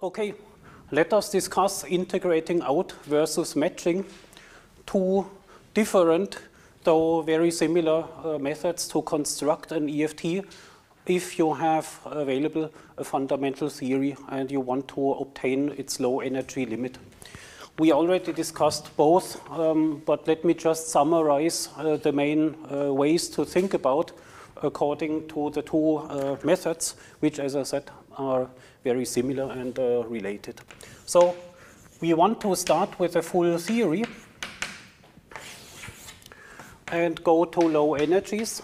Okay, let us discuss integrating out versus matching two different, though very similar uh, methods to construct an EFT if you have available a fundamental theory and you want to obtain its low energy limit. We already discussed both, um, but let me just summarize uh, the main uh, ways to think about according to the two uh, methods, which, as I said, are very similar and uh, related. So we want to start with a full theory and go to low energies.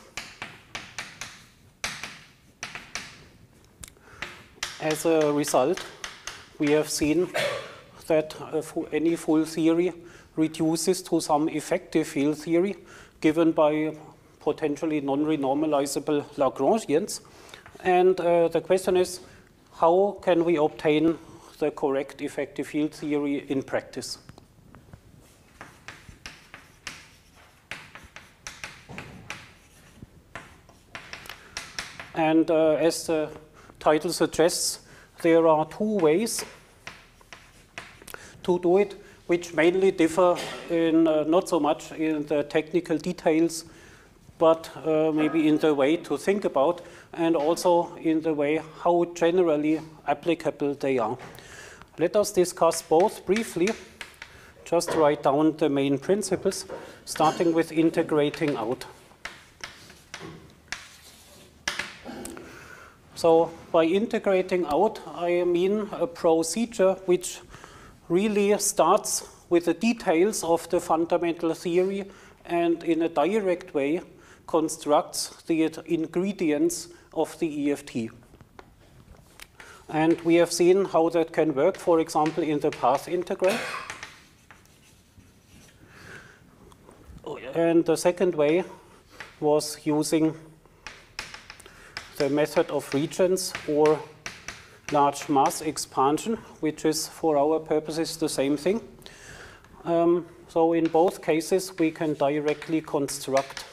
As a result, we have seen that any full theory reduces to some effective field theory given by potentially non-renormalizable Lagrangians. And uh, the question is, how can we obtain the correct effective field theory in practice? And uh, as the title suggests, there are two ways to do it, which mainly differ in uh, not so much in the technical details, but uh, maybe in the way to think about and also in the way how generally applicable they are. Let us discuss both briefly. Just write down the main principles, starting with integrating out. So by integrating out, I mean a procedure which really starts with the details of the fundamental theory and in a direct way constructs the ingredients of the EFT. And we have seen how that can work, for example, in the path integral. And the second way was using the method of regions or large mass expansion, which is for our purposes the same thing. Um, so in both cases, we can directly construct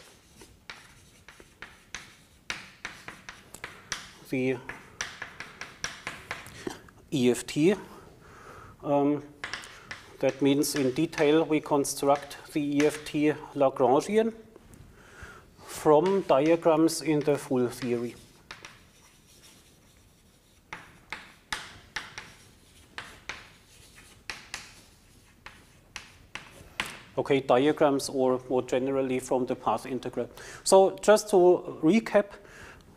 the EFT. Um, that means in detail we construct the EFT Lagrangian from diagrams in the full theory. Okay, diagrams or more generally from the path integral. So just to recap,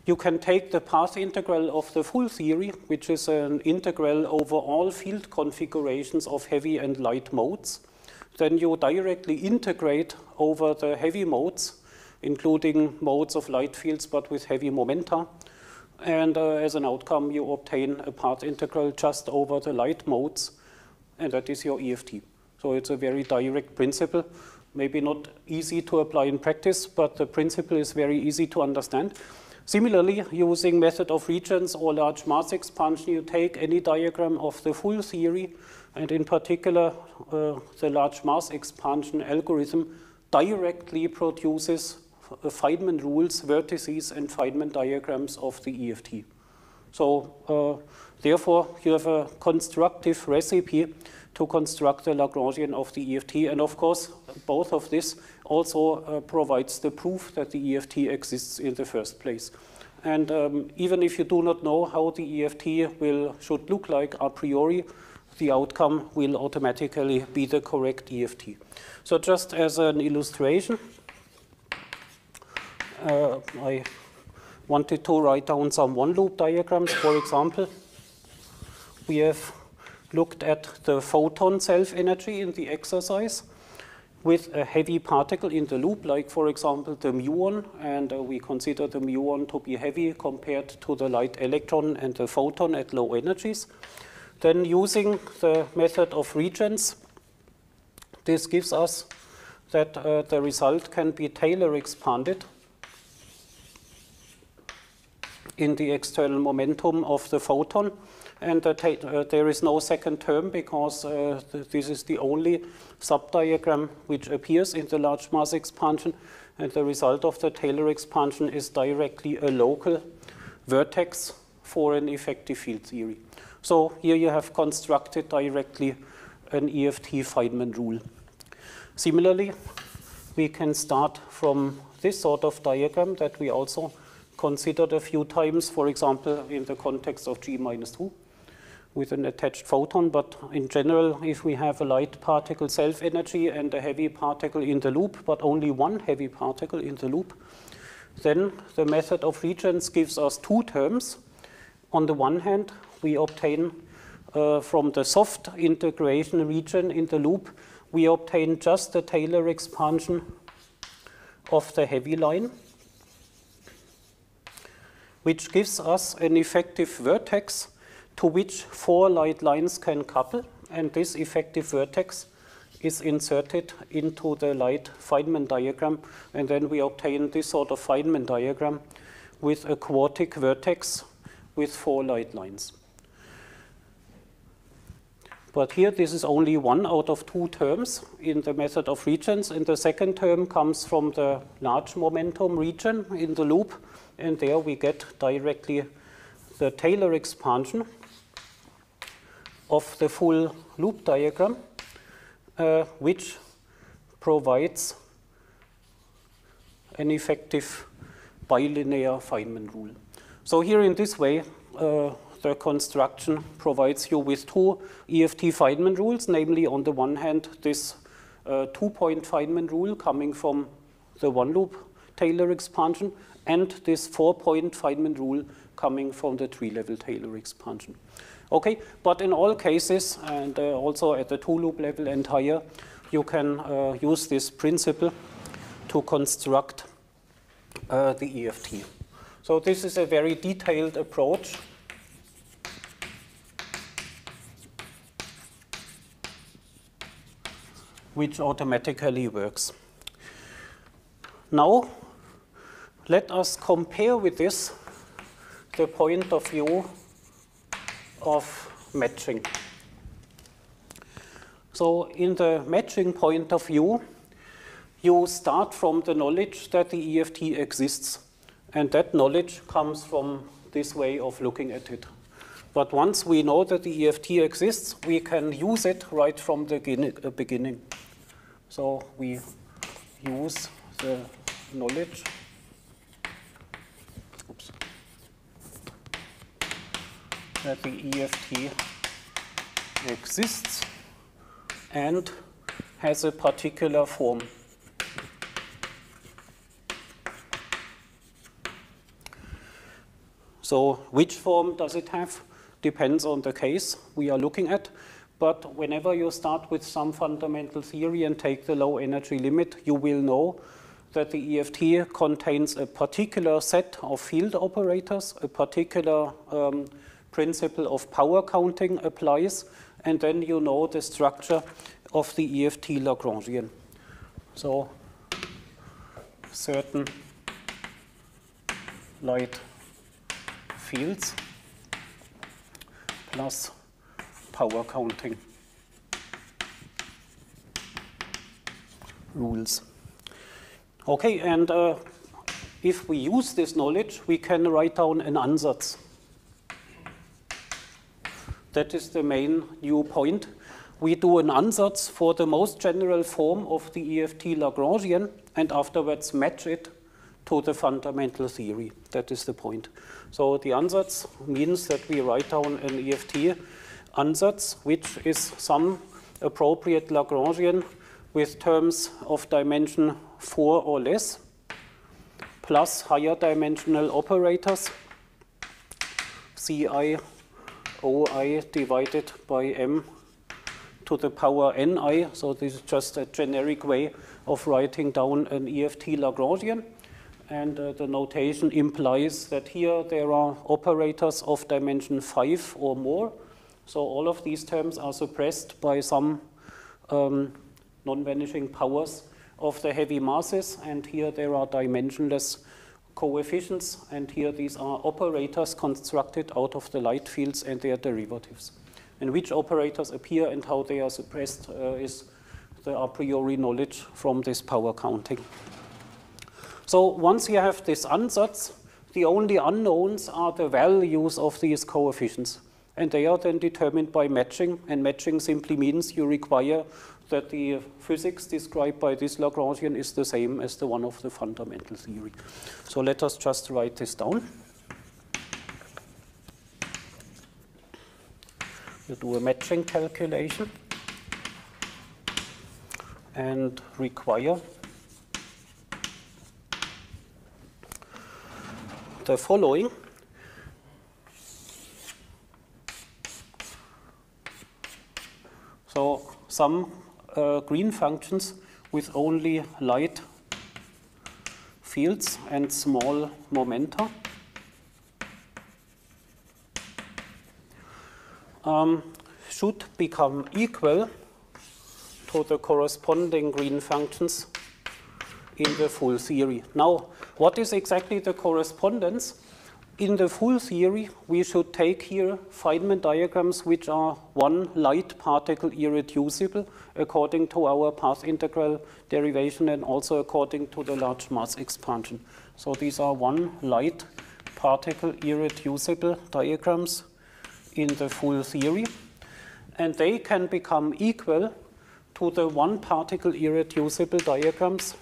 you can take the path integral of the full theory, which is an integral over all field configurations of heavy and light modes. Then you directly integrate over the heavy modes, including modes of light fields but with heavy momenta. And uh, as an outcome, you obtain a path integral just over the light modes, and that is your EFT. So it's a very direct principle, maybe not easy to apply in practice, but the principle is very easy to understand. Similarly, using method of regions or large mass expansion, you take any diagram of the full theory, and in particular, uh, the large mass expansion algorithm directly produces Feynman rules, vertices, and Feynman diagrams of the EFT. So uh, therefore, you have a constructive recipe to construct the Lagrangian of the EFT. And of course, both of this also uh, provides the proof that the EFT exists in the first place. And um, even if you do not know how the EFT will should look like a priori, the outcome will automatically be the correct EFT. So just as an illustration, uh, I wanted to write down some one-loop diagrams. For example, we have looked at the photon self-energy in the exercise with a heavy particle in the loop, like for example the muon, and uh, we consider the muon to be heavy compared to the light electron and the photon at low energies. Then using the method of regions, this gives us that uh, the result can be Taylor expanded in the external momentum of the photon and uh, uh, there is no second term because uh, th this is the only subdiagram which appears in the large mass expansion, and the result of the Taylor expansion is directly a local vertex for an effective field theory. So here you have constructed directly an EFT Feynman rule. Similarly, we can start from this sort of diagram that we also considered a few times, for example, in the context of G minus 2 with an attached photon. But in general, if we have a light particle self-energy and a heavy particle in the loop, but only one heavy particle in the loop, then the method of regions gives us two terms. On the one hand, we obtain uh, from the soft integration region in the loop, we obtain just the Taylor expansion of the heavy line, which gives us an effective vertex to which four light lines can couple, and this effective vertex is inserted into the light Feynman diagram, and then we obtain this sort of Feynman diagram with a quartic vertex with four light lines. But here, this is only one out of two terms in the method of regions, and the second term comes from the large momentum region in the loop, and there we get directly the Taylor expansion of the full loop diagram, uh, which provides an effective bilinear Feynman rule. So here in this way, uh, the construction provides you with two EFT Feynman rules, namely on the one hand, this uh, two-point Feynman rule coming from the one-loop Taylor expansion, and this four-point Feynman rule coming from the tree-level Taylor expansion. Okay, but in all cases, and uh, also at the two-loop level and higher, you can uh, use this principle to construct uh, the EFT. So this is a very detailed approach. which automatically works. Now, let us compare with this the point of view of matching. So in the matching point of view, you start from the knowledge that the EFT exists. And that knowledge comes from this way of looking at it. But once we know that the EFT exists, we can use it right from the uh, beginning. So we use the knowledge that the EFT exists and has a particular form. So which form does it have depends on the case we are looking at. But whenever you start with some fundamental theory and take the low energy limit, you will know that the EFT contains a particular set of field operators, a particular um, principle of power counting applies, and then you know the structure of the EFT Lagrangian. So certain light fields plus power counting rules. Okay, and uh, if we use this knowledge, we can write down an ansatz. That is the main new point. We do an ansatz for the most general form of the EFT Lagrangian and afterwards match it to the fundamental theory. That is the point. So the ansatz means that we write down an EFT ansatz, which is some appropriate Lagrangian with terms of dimension 4 or less, plus higher dimensional operators, Ci OI divided by m to the power ni. So this is just a generic way of writing down an EFT Lagrangian. And uh, the notation implies that here there are operators of dimension 5 or more. So all of these terms are suppressed by some um, non-vanishing powers of the heavy masses. And here there are dimensionless coefficients, and here these are operators constructed out of the light fields and their derivatives. And which operators appear and how they are suppressed uh, is the a priori knowledge from this power counting. So once you have this ansatz, the only unknowns are the values of these coefficients. And they are then determined by matching, and matching simply means you require that the physics described by this Lagrangian is the same as the one of the fundamental theory. So let us just write this down. You do a matching calculation and require the following. So some uh, green functions with only light fields and small momenta. Um, should become equal to the corresponding green functions in the full theory. Now, what is exactly the correspondence? In the full theory, we should take here Feynman diagrams which are one light particle irreducible according to our path integral derivation and also according to the large mass expansion. So these are one light particle irreducible diagrams in the full theory. And they can become equal to the one particle irreducible diagrams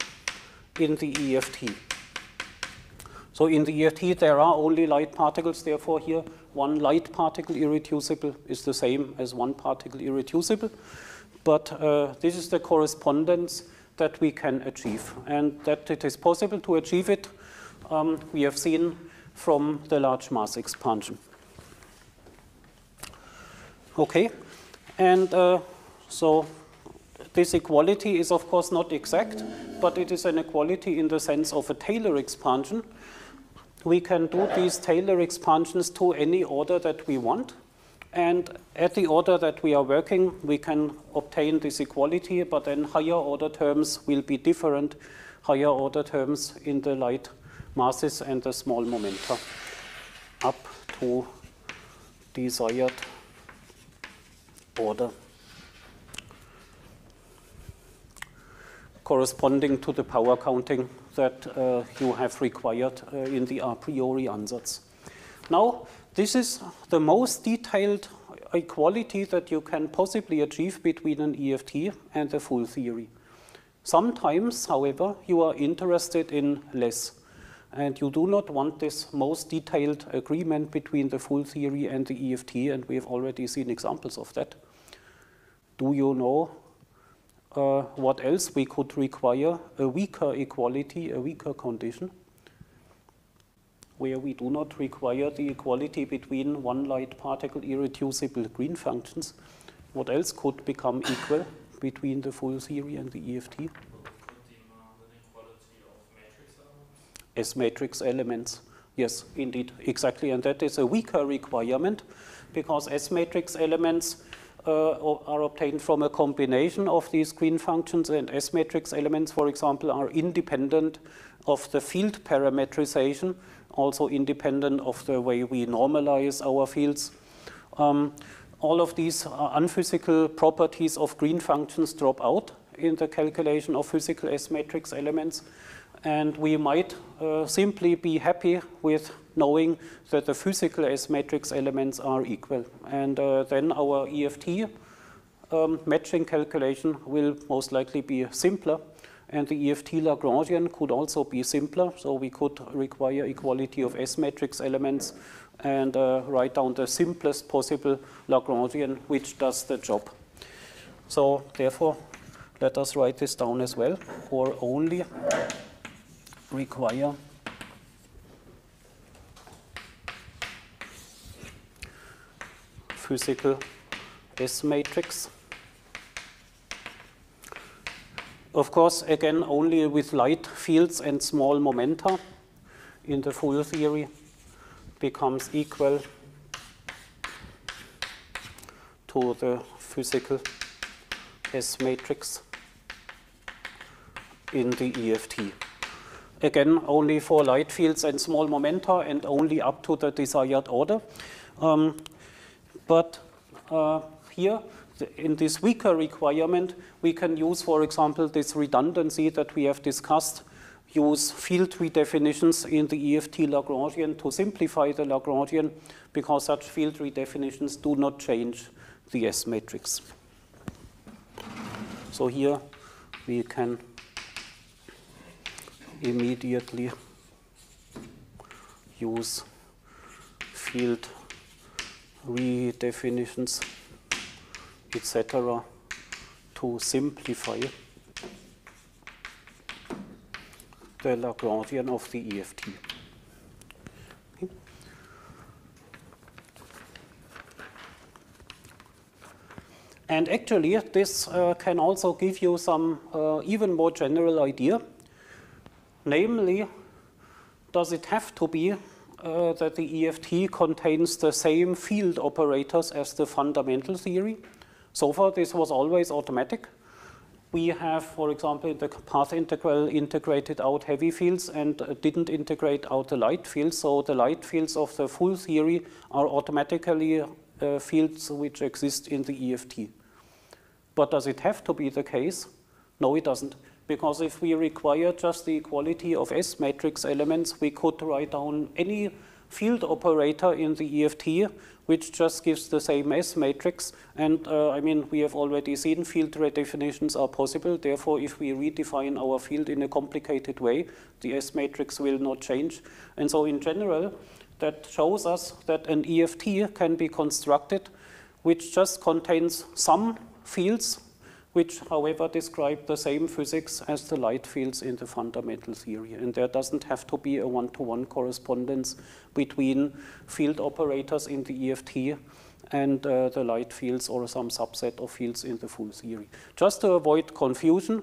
in the EFT. So in the EFT, there are only light particles. Therefore, here, one light particle irreducible is the same as one particle irreducible. But uh, this is the correspondence that we can achieve. And that it is possible to achieve it, um, we have seen from the large mass expansion. Okay, and uh, so this equality is of course not exact, but it is an equality in the sense of a Taylor expansion we can do these Taylor expansions to any order that we want. And at the order that we are working, we can obtain this equality, but then higher order terms will be different, higher order terms in the light masses and the small momenta up to desired order. corresponding to the power counting that uh, you have required uh, in the a priori ansatz. Now, this is the most detailed equality that you can possibly achieve between an EFT and a full theory. Sometimes, however, you are interested in less. And you do not want this most detailed agreement between the full theory and the EFT, and we have already seen examples of that. Do you know uh, what else we could require? A weaker equality, a weaker condition, where we do not require the equality between one light particle irreducible green functions. What else could become equal between the full theory and the EFT? S matrix elements. Yes, indeed, exactly. And that is a weaker requirement because S matrix elements uh, are obtained from a combination of these green functions and S matrix elements, for example, are independent of the field parametrization, also independent of the way we normalize our fields. Um, all of these unphysical properties of green functions drop out in the calculation of physical S matrix elements. And we might uh, simply be happy with knowing that the physical S matrix elements are equal. And uh, then our EFT um, matching calculation will most likely be simpler. And the EFT Lagrangian could also be simpler. So we could require equality of S matrix elements and uh, write down the simplest possible Lagrangian which does the job. So therefore, let us write this down as well, or only require physical S matrix. Of course, again, only with light fields and small momenta in the full theory becomes equal to the physical S matrix in the EFT. Again, only for light fields and small momenta and only up to the desired order. Um, but uh, here, in this weaker requirement, we can use, for example, this redundancy that we have discussed. use field redefinitions in the EFT Lagrangian to simplify the Lagrangian because such field redefinitions do not change the S matrix. So here we can immediately use field redefinitions, etc., to simplify the Lagrangian of the EFT. And actually, this uh, can also give you some uh, even more general idea. Namely, does it have to be uh, that the EFT contains the same field operators as the fundamental theory? So far, this was always automatic we have, for example, in the path integral integrated out heavy fields and uh, didn't integrate out the light fields. So the light fields of the full theory are automatically uh, fields which exist in the EFT. But does it have to be the case? No, it doesn't. Because if we require just the equality of S matrix elements, we could write down any field operator in the EFT which just gives the same S matrix. And uh, I mean, we have already seen field redefinitions are possible. Therefore, if we redefine our field in a complicated way, the S matrix will not change. And so in general, that shows us that an EFT can be constructed which just contains some fields which, however, describe the same physics as the light fields in the fundamental theory. And there doesn't have to be a one-to-one -one correspondence between field operators in the EFT and uh, the light fields or some subset of fields in the full theory. Just to avoid confusion,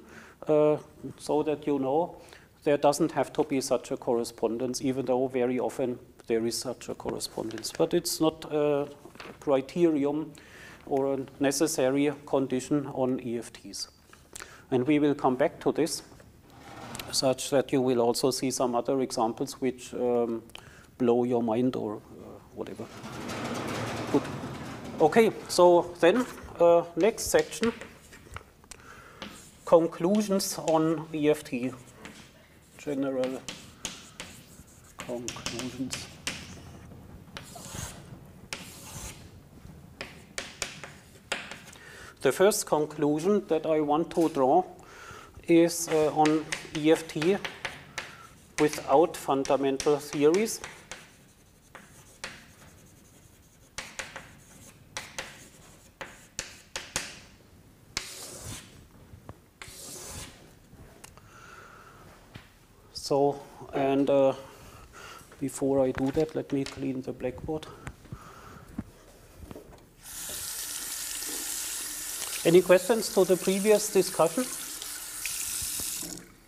uh, so that you know, there doesn't have to be such a correspondence, even though very often there is such a correspondence. But it's not a criterion or a necessary condition on EFTs. And we will come back to this such that you will also see some other examples which um, blow your mind or uh, whatever. Good. Okay, so then uh, next section, conclusions on EFT, general conclusions. The first conclusion that I want to draw is uh, on EFT without fundamental theories. So, and uh, before I do that, let me clean the blackboard. Any questions to the previous discussion?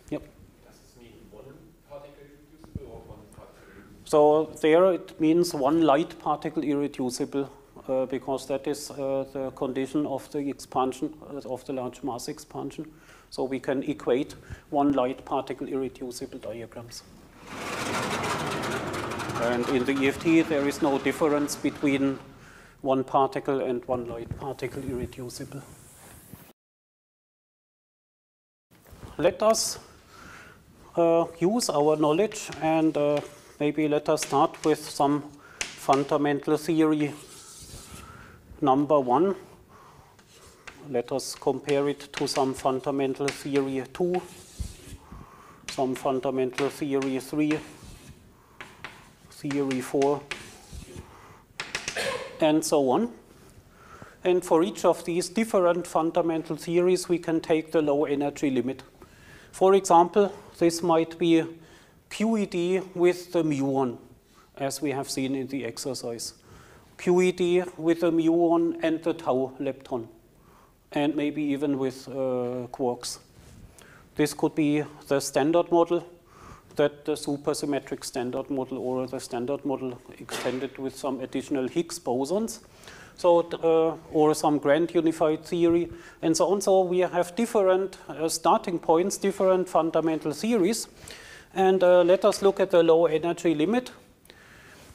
Yep. So there it means one light particle irreducible uh, because that is uh, the condition of the expansion uh, of the large mass expansion. So we can equate one light particle irreducible diagrams. And in the EFT there is no difference between one particle and one light particle irreducible. Let us uh, use our knowledge and uh, maybe let us start with some fundamental theory number one. Let us compare it to some fundamental theory two, some fundamental theory three, theory four, and so on. And for each of these different fundamental theories, we can take the low energy limit. For example, this might be QED with the muon, as we have seen in the exercise. QED with the muon and the tau lepton, and maybe even with uh, quarks. This could be the standard model, that the supersymmetric standard model or the standard model extended with some additional Higgs bosons so or some grand unified theory, and so on. So we have different uh, starting points, different fundamental theories. And uh, let us look at the low energy limit.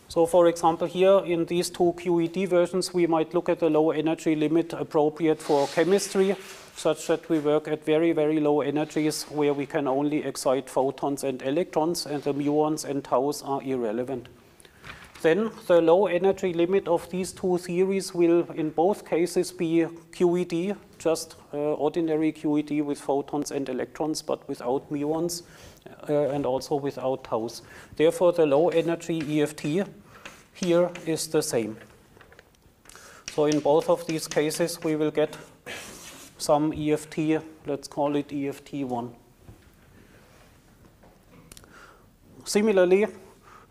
So for example, here in these two QED versions, we might look at the low energy limit appropriate for chemistry such that we work at very, very low energies where we can only excite photons and electrons, and the muons and taus are irrelevant. Then the low energy limit of these two theories will in both cases be QED, just uh, ordinary QED with photons and electrons, but without muons uh, and also without taus. Therefore, the low energy EFT here is the same. So in both of these cases, we will get some EFT, let's call it EFT1. Similarly,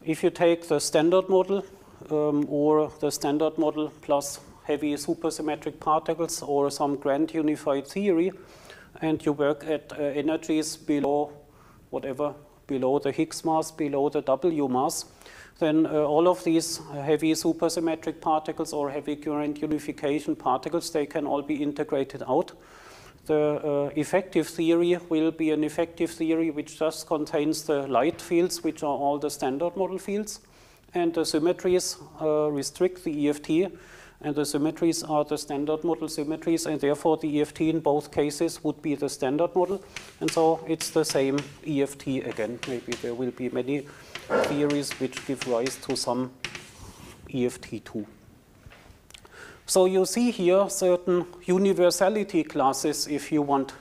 if you take the standard model um, or the standard model plus heavy supersymmetric particles or some grand unified theory, and you work at uh, energies below whatever, below the Higgs mass, below the W mass, then uh, all of these heavy supersymmetric particles or heavy grand unification particles, they can all be integrated out. The uh, effective theory will be an effective theory which just contains the light fields, which are all the standard model fields, and the symmetries uh, restrict the EFT, and the symmetries are the standard model symmetries, and therefore the EFT in both cases would be the standard model, and so it's the same EFT again. Maybe there will be many theories which give rise to some EFT2. So you see here certain universality classes, if you want.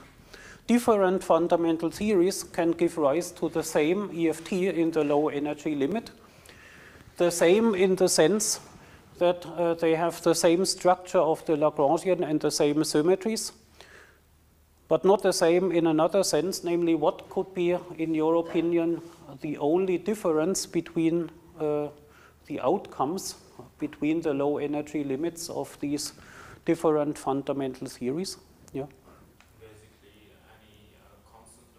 Different fundamental theories can give rise to the same EFT in the low energy limit. The same in the sense that uh, they have the same structure of the Lagrangian and the same symmetries, but not the same in another sense, namely what could be, in your opinion, the only difference between uh, the outcomes between the low energy limits of these different fundamental theories. Yeah. Basically, any uh, constant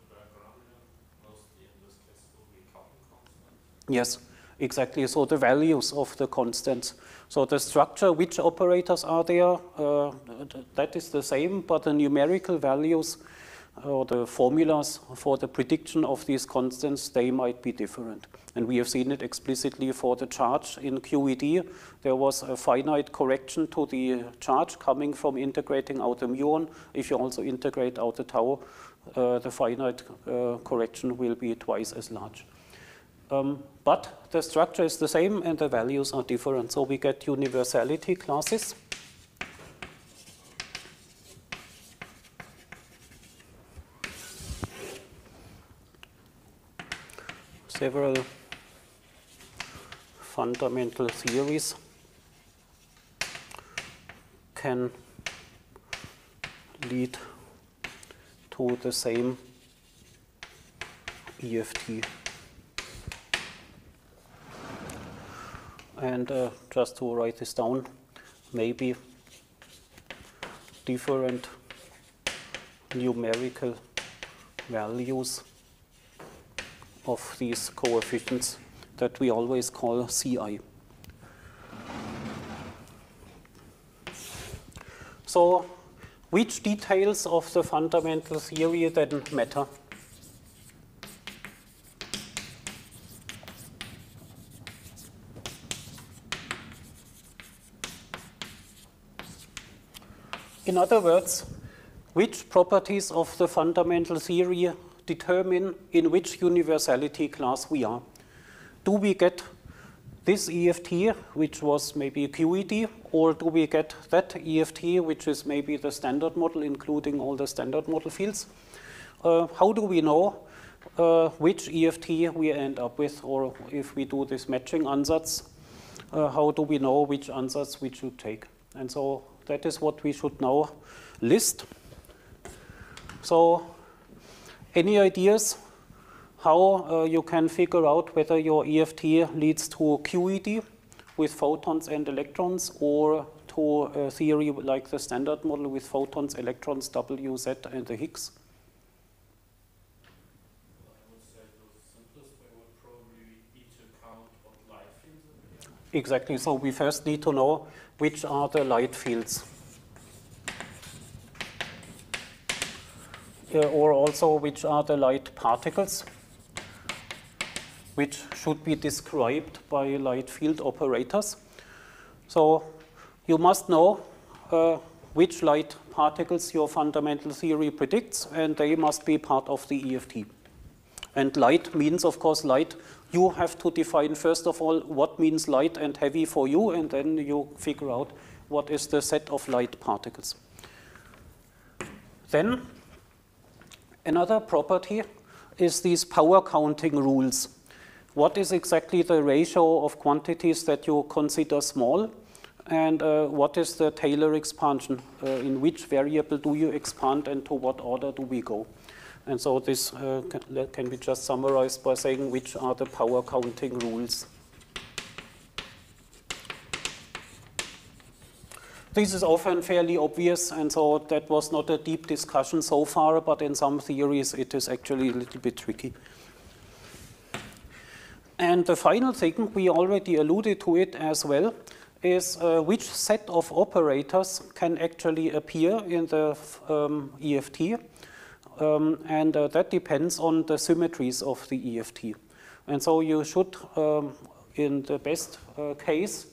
mostly in this case will be constant. Yes, exactly. So the values of the constants. So the structure, which operators are there, uh, that is the same, but the numerical values or the formulas for the prediction of these constants, they might be different. And we have seen it explicitly for the charge in QED. There was a finite correction to the charge coming from integrating out the muon. If you also integrate out the tau, uh, the finite uh, correction will be twice as large. Um, but the structure is the same and the values are different. So we get universality classes. Several fundamental theories can lead to the same EFT. And uh, just to write this down, maybe different numerical values of these coefficients that we always call Ci. So which details of the fundamental theory then matter? In other words, which properties of the fundamental theory determine in which universality class we are. Do we get this EFT, which was maybe QED, or do we get that EFT, which is maybe the standard model, including all the standard model fields? Uh, how do we know uh, which EFT we end up with, or if we do this matching ansatz, uh, how do we know which ansatz we should take? And so that is what we should now list. So any ideas how uh, you can figure out whether your EFT leads to QED with photons and electrons or to a theory like the standard model with photons, electrons, WZ, and the Higgs? Exactly. So we first need to know which are the light fields. Or also which are the light particles, which should be described by light field operators. So you must know uh, which light particles your fundamental theory predicts, and they must be part of the EFT. And light means, of course, light. You have to define, first of all, what means light and heavy for you, and then you figure out what is the set of light particles. Then, another property is these power counting rules. What is exactly the ratio of quantities that you consider small? And uh, what is the Taylor expansion? Uh, in which variable do you expand and to what order do we go? And so this uh, can, can, be just summarized by saying which are the power counting rules. This is often fairly obvious, and so that was not a deep discussion so far, but in some theories it is actually a little bit tricky. And the final thing, we already alluded to it as well, is uh, which set of operators can actually appear in the um, EFT. Um, and uh, that depends on the symmetries of the EFT. And so you should, um, in the best uh, case,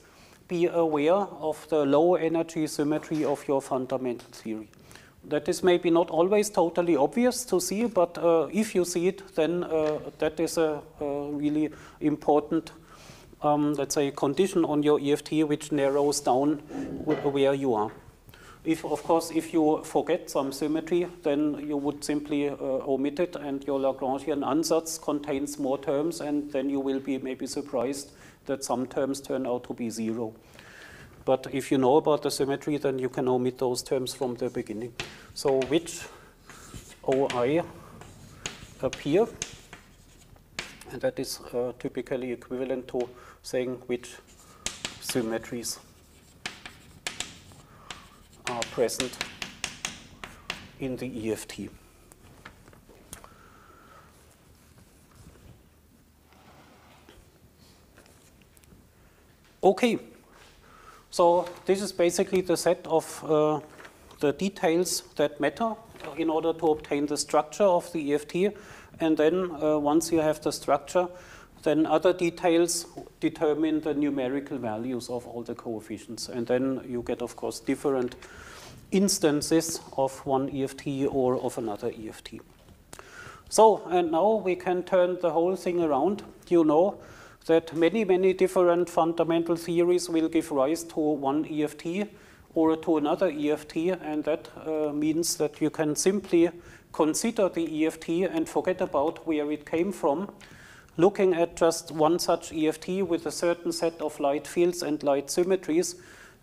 be aware of the low energy symmetry of your fundamental theory. That is maybe not always totally obvious to see, but uh, if you see it, then uh, that is a, a really important, um, let's say, condition on your EFT which narrows down where you are. If, of course, if you forget some symmetry, then you would simply uh, omit it, and your Lagrangian ansatz contains more terms, and then you will be maybe surprised that some terms turn out to be zero. But if you know about the symmetry, then you can omit those terms from the beginning. So which OI appear, and that is uh, typically equivalent to saying which symmetries are present in the EFT. Okay, so this is basically the set of uh, the details that matter in order to obtain the structure of the EFT. And then uh, once you have the structure, then other details determine the numerical values of all the coefficients. And then you get, of course, different instances of one EFT or of another EFT. So, and now we can turn the whole thing around. You know that many, many different fundamental theories will give rise to one EFT or to another EFT, and that uh, means that you can simply consider the EFT and forget about where it came from looking at just one such EFT with a certain set of light fields and light symmetries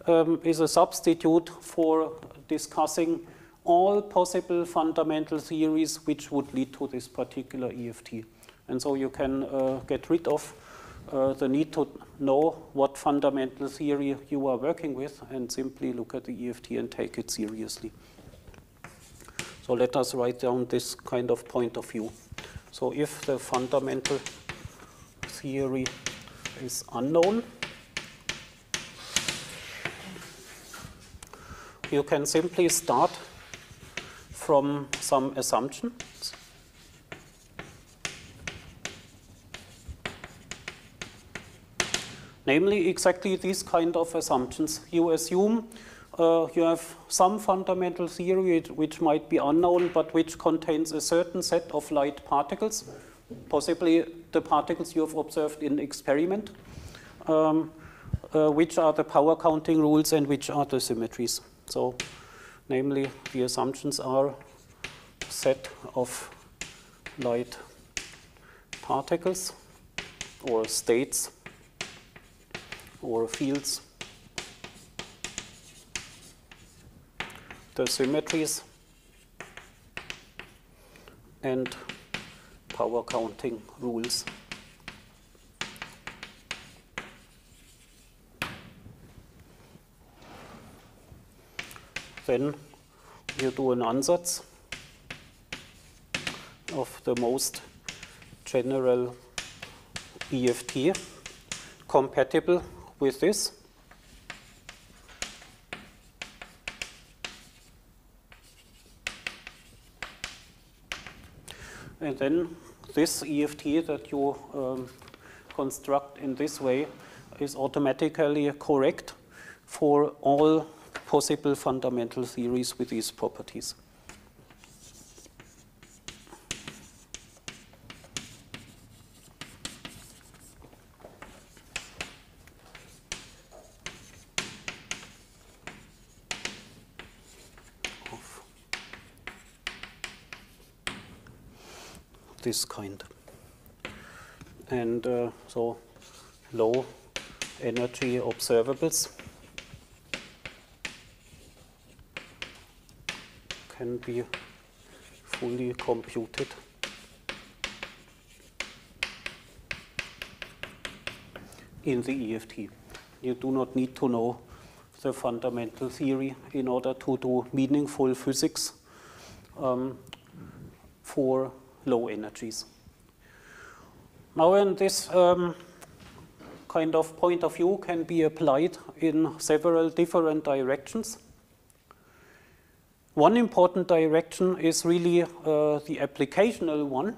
um, is a substitute for discussing all possible fundamental theories which would lead to this particular EFT. And so you can uh, get rid of uh, the need to know what fundamental theory you are working with and simply look at the EFT and take it seriously. So let us write down this kind of point of view. So if the fundamental theory is unknown. You can simply start from some assumptions. Namely, exactly these kind of assumptions. You assume uh, you have some fundamental theory which might be unknown, but which contains a certain set of light particles possibly the particles you have observed in experiment, um, uh, which are the power counting rules and which are the symmetries. So, namely, the assumptions are set of light particles or states or fields. The symmetries and power counting rules. Then you do an ansatz of the most general EFT compatible with this. And then this EFT that you um, construct in this way is automatically correct for all possible fundamental theories with these properties. This kind. And uh, so low energy observables can be fully computed. in the EFT. You do not need to know the fundamental theory in order to do meaningful physics um, for low energies. Now, in this um, kind of point of view can be applied in several different directions. One important direction is really uh, the applicational one.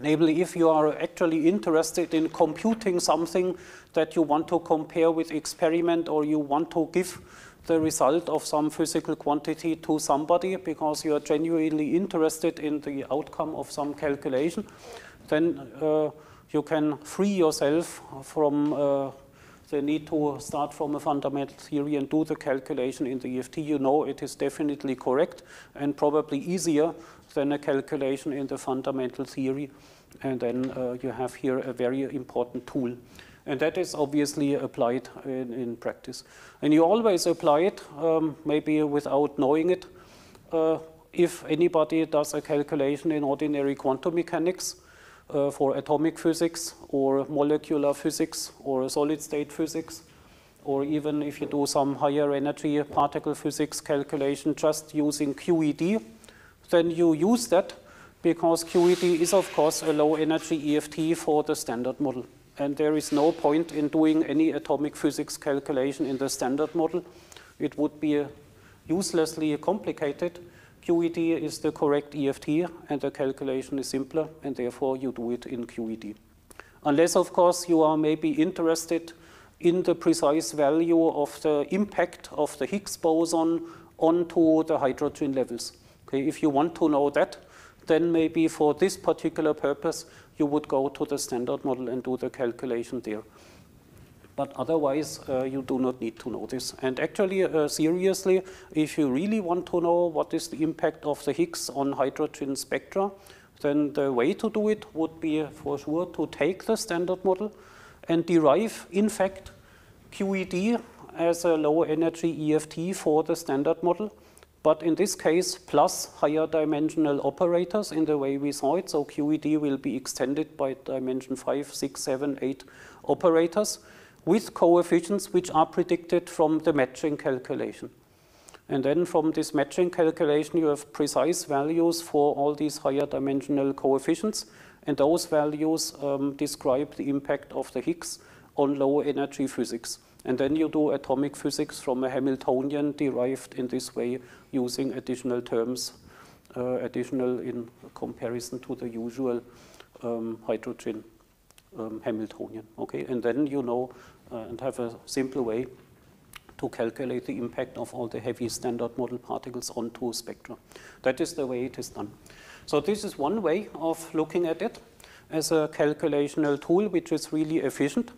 Namely, if you are actually interested in computing something that you want to compare with experiment or you want to give the result of some physical quantity to somebody because you are genuinely interested in the outcome of some calculation, then uh, you can free yourself from uh, the need to start from a fundamental theory and do the calculation in the EFT. You know it is definitely correct and probably easier than a calculation in the fundamental theory. And then uh, you have here a very important tool. And that is obviously applied in, in practice. And you always apply it, um, maybe without knowing it. Uh, if anybody does a calculation in ordinary quantum mechanics uh, for atomic physics or molecular physics or solid state physics, or even if you do some higher energy particle physics calculation just using QED, then you use that because QED is, of course, a low energy EFT for the standard model and there is no point in doing any atomic physics calculation in the standard model. It would be uselessly complicated. QED is the correct EFT, and the calculation is simpler, and therefore you do it in QED. Unless, of course, you are maybe interested in the precise value of the impact of the Higgs boson onto the hydrogen levels. Okay, if you want to know that, then maybe for this particular purpose, you would go to the standard model and do the calculation there. But otherwise, uh, you do not need to know this. And actually, uh, seriously, if you really want to know what is the impact of the Higgs on hydrogen spectra, then the way to do it would be for sure to take the standard model and derive, in fact, QED as a low energy EFT for the standard model but in this case, plus higher dimensional operators in the way we saw it. So QED will be extended by dimension 5, 6, 7, 8 operators with coefficients which are predicted from the matching calculation. And then from this matching calculation, you have precise values for all these higher dimensional coefficients. And those values um, describe the impact of the Higgs on low energy physics. And then you do atomic physics from a Hamiltonian derived in this way using additional terms, uh, additional in comparison to the usual um, hydrogen um, Hamiltonian. Okay, and then you know uh, and have a simple way to calculate the impact of all the heavy standard model particles onto spectra. That is the way it is done. So this is one way of looking at it as a calculational tool which is really efficient.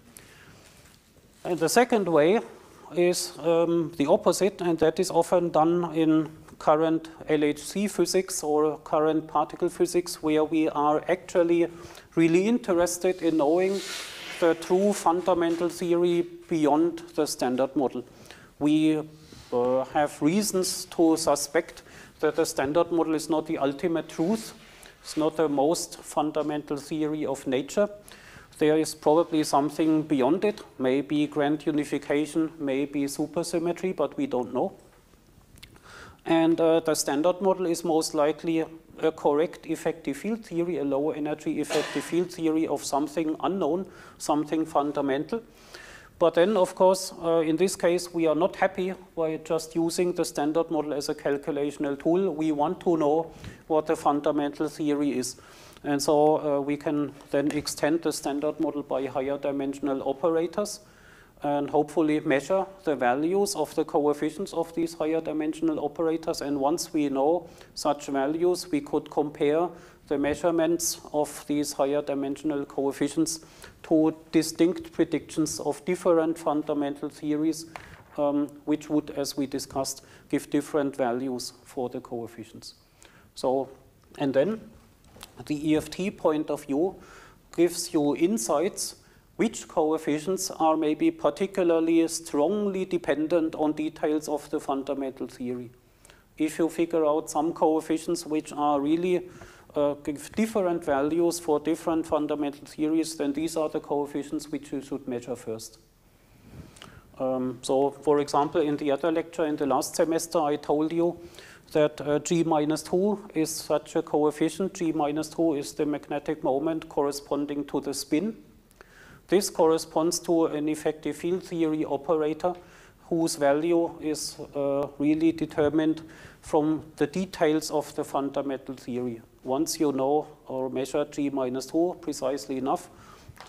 And the second way is um, the opposite, and that is often done in current LHC physics or current particle physics, where we are actually really interested in knowing the true fundamental theory beyond the standard model. We uh, have reasons to suspect that the standard model is not the ultimate truth, it's not the most fundamental theory of nature, there is probably something beyond it, maybe grand unification, maybe supersymmetry, but we don't know. And uh, the standard model is most likely a correct effective field theory, a low energy effective field theory of something unknown, something fundamental. But then, of course, uh, in this case, we are not happy by just using the standard model as a calculational tool. We want to know what the fundamental theory is. And so uh, we can then extend the standard model by higher dimensional operators. and hopefully measure the values of the coefficients of these higher dimensional operators. And once we know such values, we could compare the measurements of these higher dimensional coefficients to distinct predictions of different fundamental theories, um, which would, as we discussed, give different values for the coefficients. So, and then the EFT point of view gives you insights which coefficients are maybe particularly strongly dependent on details of the fundamental theory. If you figure out some coefficients which are really uh, give different values for different fundamental theories, then these are the coefficients which you should measure first. Um, so, for example, in the other lecture in the last semester, I told you that uh, G minus 2 is such a coefficient. G minus 2 is the magnetic moment corresponding to the spin. This corresponds to an effective field theory operator whose value is uh, really determined from the details of the fundamental theory. Once you know or measure G minus 2 precisely enough,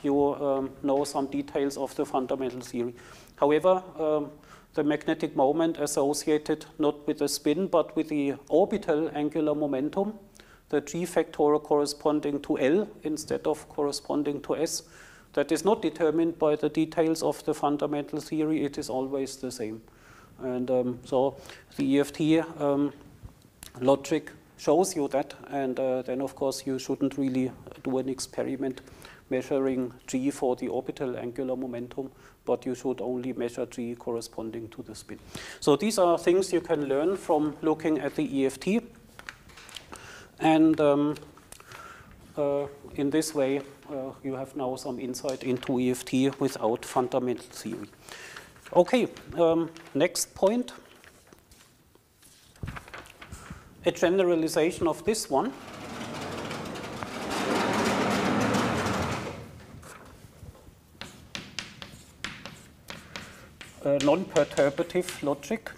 you um, know some details of the fundamental theory. However, um, the magnetic moment associated not with the spin but with the orbital angular momentum, the G factor corresponding to L instead of corresponding to S, that is not determined by the details of the fundamental theory, it is always the same. And um, so the EFT um, logic shows you that, and uh, then of course you shouldn't really do an experiment measuring g for the orbital angular momentum, but you should only measure g corresponding to the spin. So these are things you can learn from looking at the EFT, and um, uh, in this way uh, you have now some insight into EFT without fundamental theory. Okay, um, next point. A generalization of this one. Uh, non-perturbative logic.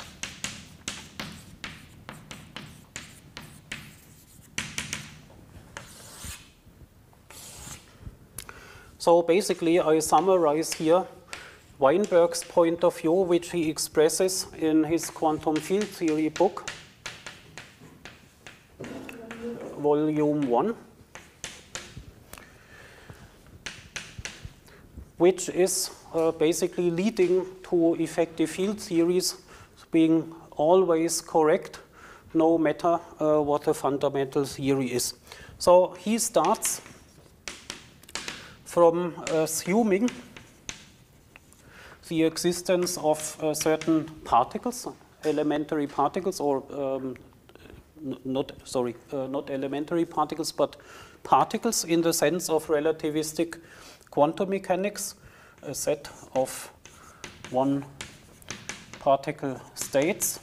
So basically, I summarize here Weinberg's point of view, which he expresses in his quantum field theory book, volume 1, which is uh, basically leading to effective field theories being always correct, no matter uh, what the fundamental theory is. So he starts from assuming the existence of uh, certain particles, elementary particles, or um, not sorry, uh, not elementary particles, but particles in the sense of relativistic quantum mechanics, a set of one particle states.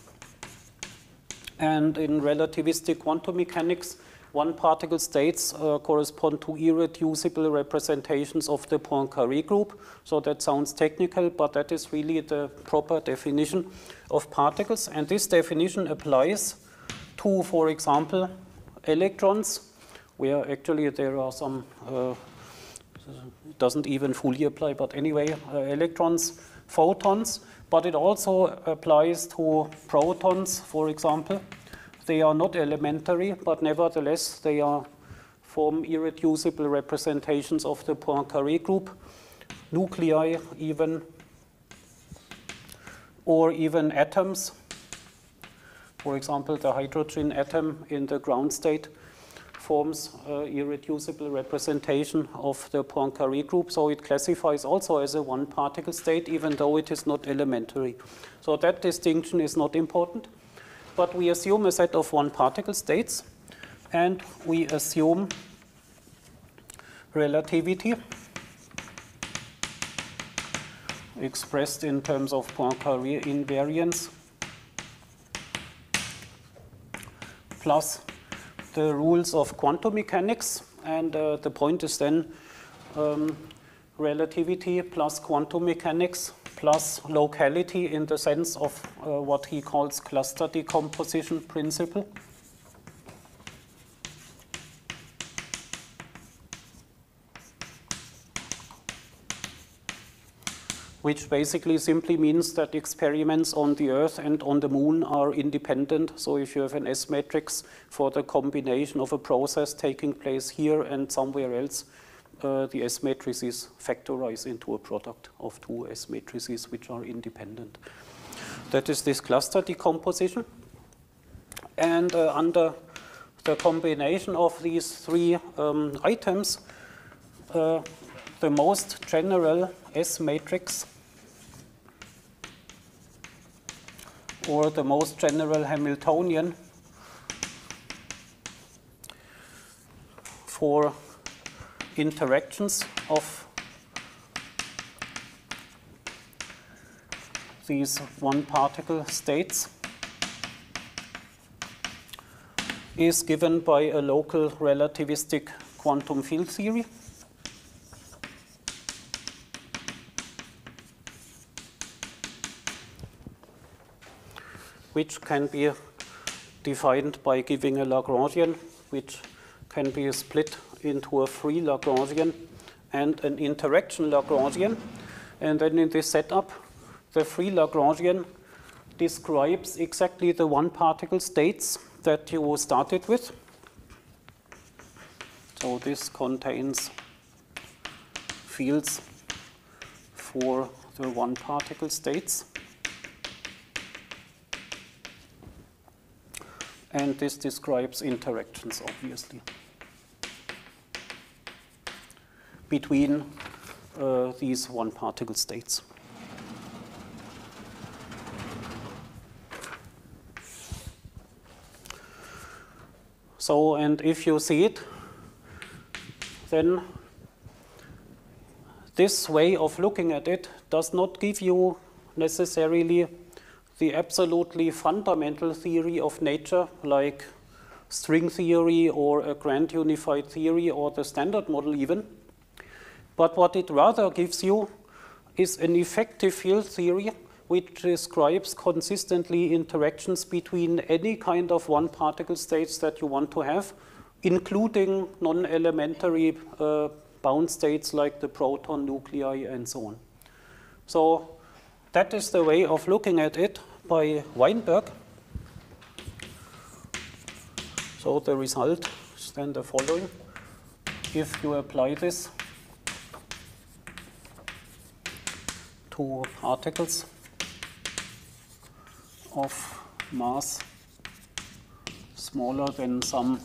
And in relativistic quantum mechanics, one particle states uh, correspond to irreducible representations of the Poincare group. So that sounds technical, but that is really the proper definition of particles. And this definition applies to, for example, electrons, where actually there are some, uh, doesn't even fully apply, but anyway, uh, electrons, photons, but it also applies to protons, for example, they are not elementary, but nevertheless they are form irreducible representations of the Poincare group, nuclei even, or even atoms. For example, the hydrogen atom in the ground state forms uh, irreducible representation of the Poincare group, so it classifies also as a one particle state, even though it is not elementary. So that distinction is not important but we assume a set of one particle states and we assume relativity expressed in terms of Poincare invariance plus the rules of quantum mechanics and uh, the point is then um, relativity plus quantum mechanics plus locality in the sense of uh, what he calls cluster decomposition principle. Which basically simply means that experiments on the Earth and on the Moon are independent. So if you have an S matrix for the combination of a process taking place here and somewhere else, uh, the S matrices factorize into a product of two S matrices which are independent. That is this cluster decomposition. And uh, under the combination of these three um, items, uh, the most general S matrix or the most general Hamiltonian for interactions of these one particle states is given by a local relativistic quantum field theory. Which can be defined by giving a Lagrangian, which can be split into a free Lagrangian and an interaction Lagrangian. And then in this setup, the free Lagrangian describes exactly the one particle states that you started with. So this contains fields for the one particle states. And this describes interactions, obviously, between uh, these one particle states. So, and if you see it, then this way of looking at it does not give you necessarily the absolutely fundamental theory of nature, like string theory or a grand unified theory or the standard model even. But what it rather gives you is an effective field theory which describes consistently interactions between any kind of one particle states that you want to have, including non-elementary uh, bound states like the proton nuclei and so on. So that is the way of looking at it by Weinberg. So the result is then the following. If you apply this to particles of mass smaller than some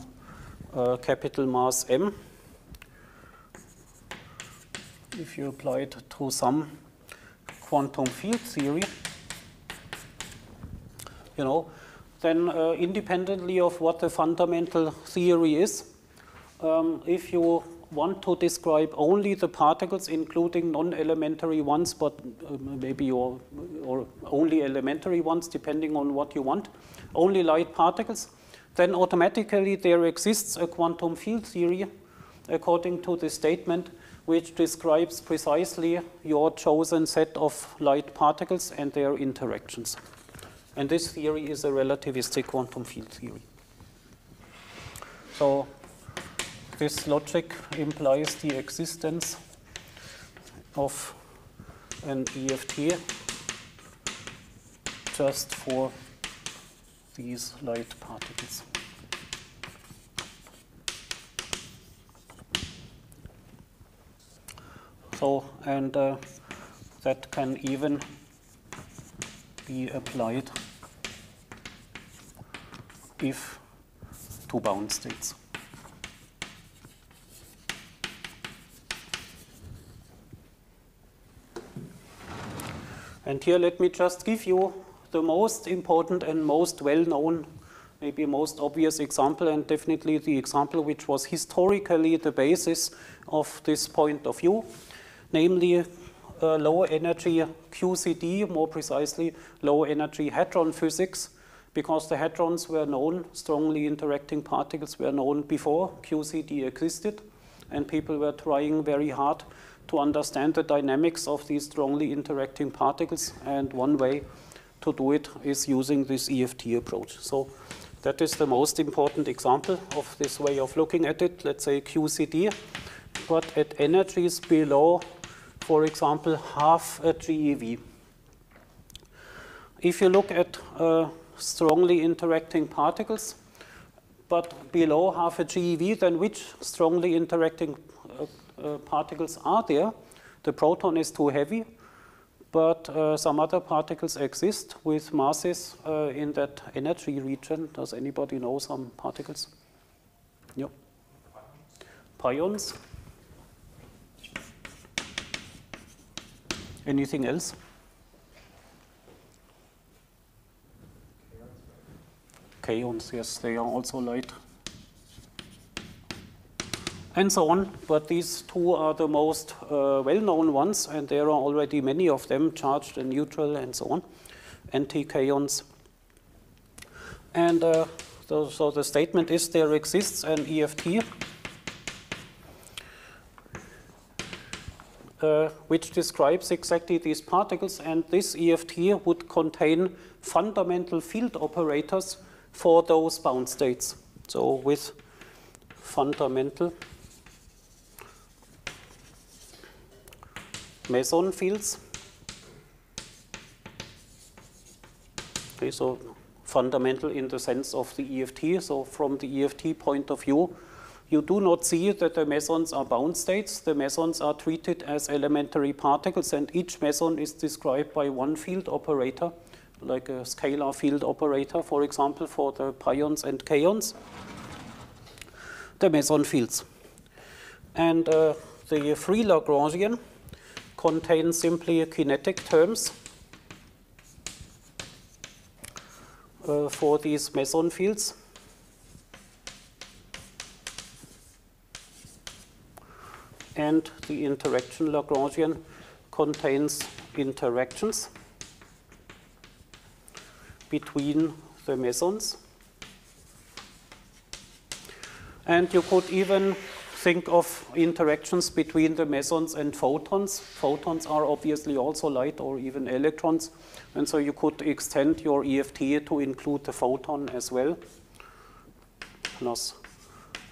uh, capital mass m, if you apply it to some quantum field theory, you know, then uh, independently of what the fundamental theory is, um, if you want to describe only the particles, including non-elementary ones, but uh, maybe or, or only elementary ones, depending on what you want, only light particles, then automatically there exists a quantum field theory according to the statement which describes precisely your chosen set of light particles and their interactions. And this theory is a relativistic quantum field theory. So this logic implies the existence of an EFT just for these light particles. So, and uh, that can even be applied if two bound states. And here let me just give you the most important and most well-known, maybe most obvious example, and definitely the example which was historically the basis of this point of view, namely uh, low energy QCD, more precisely low energy hadron physics, because the hadrons were known, strongly interacting particles were known before QCD existed, and people were trying very hard to understand the dynamics of these strongly interacting particles, and one way to do it is using this EFT approach. So that is the most important example of this way of looking at it, let's say QCD, but at energies below for example, half a GeV. If you look at uh, strongly interacting particles, but below half a GeV, then which strongly interacting uh, uh, particles are there? The proton is too heavy, but uh, some other particles exist with masses uh, in that energy region. Does anybody know some particles? Yep. Pions. Anything else? Kaons, yes, they are also light. And so on, but these two are the most uh, well-known ones, and there are already many of them, charged and neutral and so on, anti-kaons. And uh, so, so the statement is there exists an EFT uh, which describes exactly these particles, and this EFT would contain fundamental field operators for those bound states. So with fundamental meson fields. Okay, so fundamental in the sense of the EFT. So from the EFT point of view, you do not see that the mesons are bound states. The mesons are treated as elementary particles, and each meson is described by one field operator like a scalar field operator, for example, for the pions and kaons, the meson fields. And uh, the free Lagrangian contains simply kinetic terms uh, for these meson fields. And the interaction Lagrangian contains interactions between the mesons. And you could even think of interactions between the mesons and photons. Photons are obviously also light or even electrons. And so you could extend your EFT to include the photon as well, plus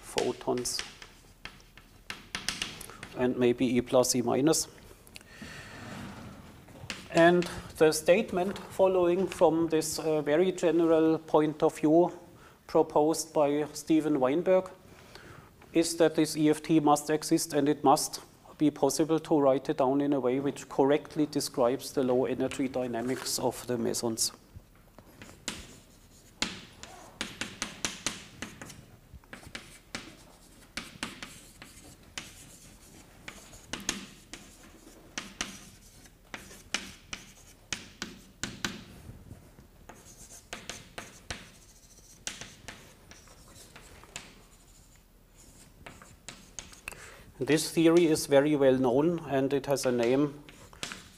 photons, and maybe E plus E minus. And the statement following from this uh, very general point of view proposed by Steven Weinberg is that this EFT must exist and it must be possible to write it down in a way which correctly describes the low energy dynamics of the mesons. This theory is very well known and it has a name,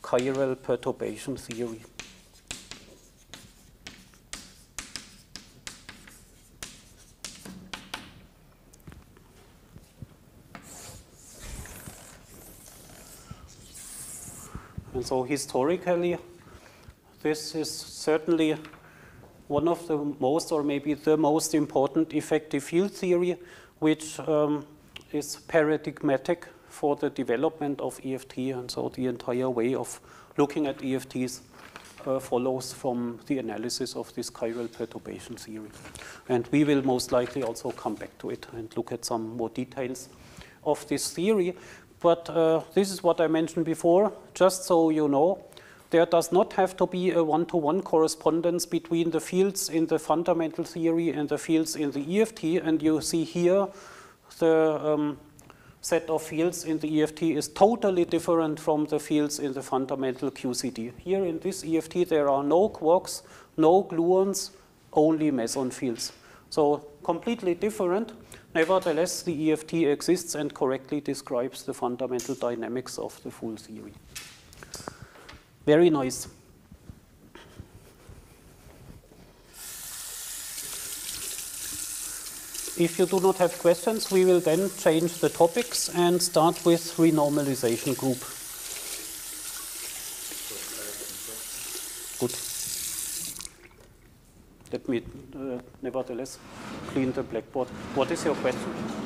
chiral perturbation theory. And so historically, this is certainly one of the most, or maybe the most important effective field theory, which um, is paradigmatic for the development of EFT, and so the entire way of looking at EFTs uh, follows from the analysis of this chiral perturbation theory. And we will most likely also come back to it and look at some more details of this theory. But uh, this is what I mentioned before, just so you know, there does not have to be a one-to-one -one correspondence between the fields in the fundamental theory and the fields in the EFT, and you see here the um, set of fields in the EFT is totally different from the fields in the fundamental QCD. Here in this EFT, there are no quarks, no gluons, only meson fields. So completely different. Nevertheless, the EFT exists and correctly describes the fundamental dynamics of the full theory. Very nice. If you do not have questions, we will then change the topics and start with renormalization group. Good. Let me uh, nevertheless clean the blackboard. What is your question?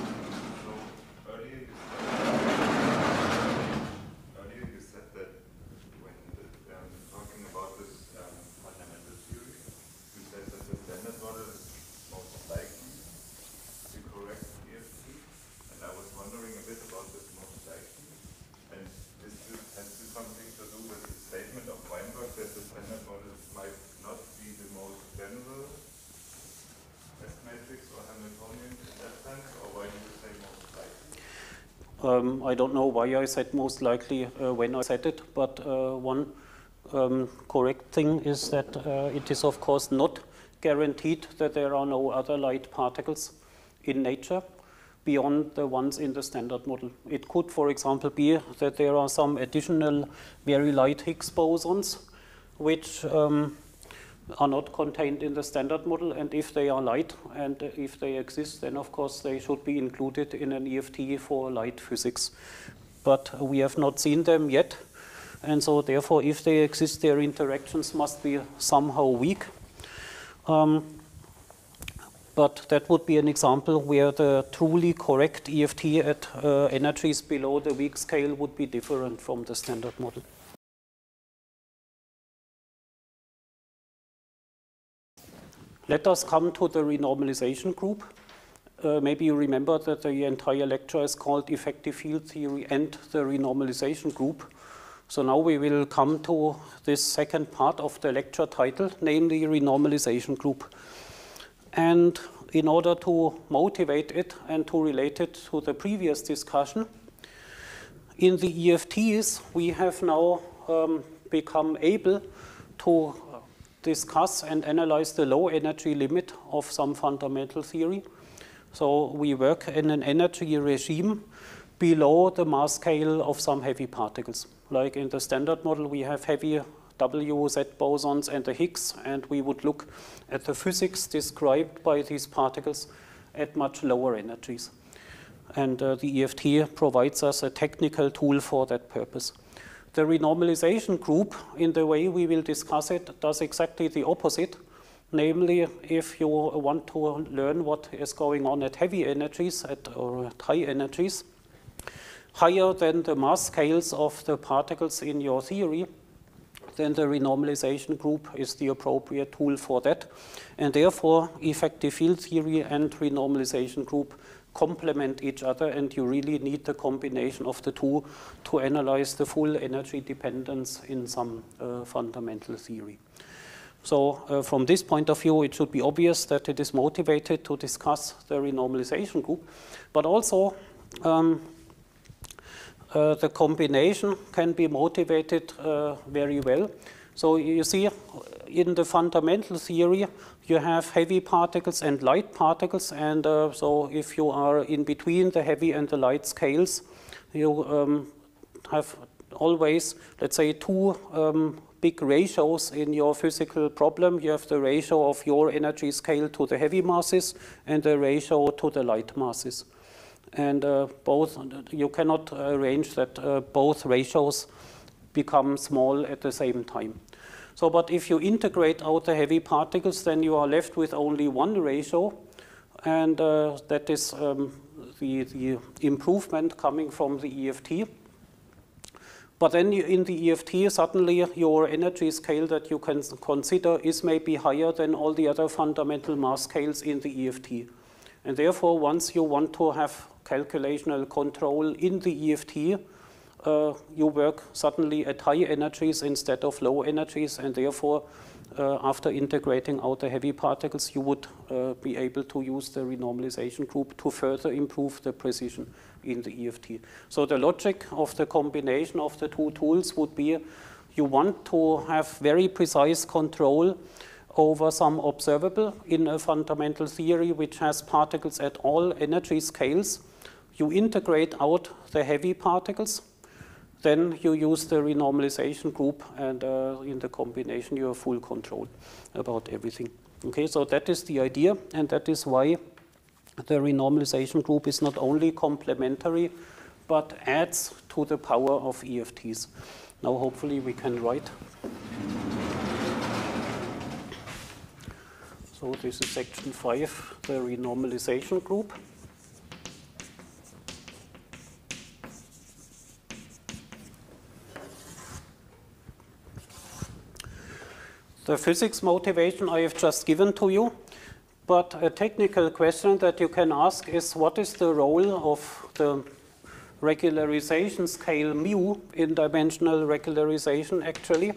Um, I don't know why I said most likely uh, when I said it, but uh, one um, correct thing is that uh, it is of course not guaranteed that there are no other light particles in nature beyond the ones in the standard model. It could, for example, be that there are some additional very light Higgs bosons which um, are not contained in the standard model, and if they are light and if they exist, then of course they should be included in an EFT for light physics. But we have not seen them yet, and so therefore, if they exist, their interactions must be somehow weak. Um, but that would be an example where the truly correct EFT at uh, energies below the weak scale would be different from the standard model. Let us come to the renormalization group. Uh, maybe you remember that the entire lecture is called effective field theory and the renormalization group. So now we will come to this second part of the lecture title, namely renormalization group. And in order to motivate it and to relate it to the previous discussion, in the EFTs, we have now um, become able to discuss and analyze the low energy limit of some fundamental theory. So we work in an energy regime below the mass scale of some heavy particles. Like in the standard model, we have heavy WZ bosons and the Higgs, and we would look at the physics described by these particles at much lower energies. And uh, the EFT provides us a technical tool for that purpose. The renormalization group, in the way we will discuss it, does exactly the opposite. Namely, if you want to learn what is going on at heavy energies at, or at high energies, higher than the mass scales of the particles in your theory, then the renormalization group is the appropriate tool for that. And therefore, effective field theory and renormalization group complement each other, and you really need the combination of the two to analyze the full energy dependence in some uh, fundamental theory. So uh, from this point of view, it should be obvious that it is motivated to discuss the renormalization group, but also um, uh, the combination can be motivated uh, very well. So you see, in the fundamental theory, you have heavy particles and light particles, and uh, so if you are in between the heavy and the light scales, you um, have always, let's say, two um, big ratios in your physical problem. You have the ratio of your energy scale to the heavy masses and the ratio to the light masses and uh, both you cannot arrange that uh, both ratios become small at the same time. So, but if you integrate out the heavy particles, then you are left with only one ratio, and uh, that is um, the, the improvement coming from the EFT. But then in the EFT, suddenly your energy scale that you can consider is maybe higher than all the other fundamental mass scales in the EFT. And therefore, once you want to have calculational control in the EFT, uh, you work suddenly at high energies instead of low energies, and therefore, uh, after integrating out the heavy particles, you would uh, be able to use the renormalization group to further improve the precision in the EFT. So the logic of the combination of the two tools would be you want to have very precise control over some observable in a fundamental theory which has particles at all energy scales. You integrate out the heavy particles, then you use the renormalization group, and uh, in the combination you have full control about everything. Okay, so that is the idea, and that is why the renormalization group is not only complementary, but adds to the power of EFTs. Now, hopefully, we can write. So this is section 5, the renormalization group. The physics motivation I have just given to you, but a technical question that you can ask is what is the role of the regularization scale mu in dimensional regularization actually?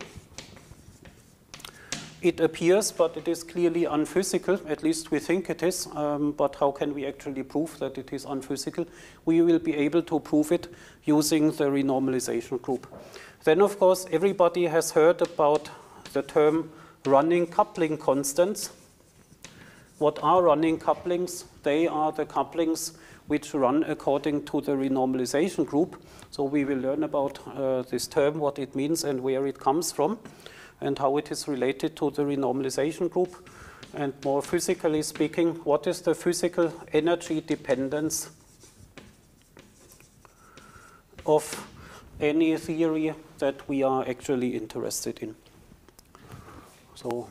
it appears, but it is clearly unphysical, at least we think it is, um, but how can we actually prove that it is unphysical? We will be able to prove it using the renormalization group. Then, of course, everybody has heard about the term running coupling constants. What are running couplings? They are the couplings which run according to the renormalization group. So we will learn about uh, this term, what it means and where it comes from and how it is related to the renormalization group. And more physically speaking, what is the physical energy dependence of any theory that we are actually interested in? So,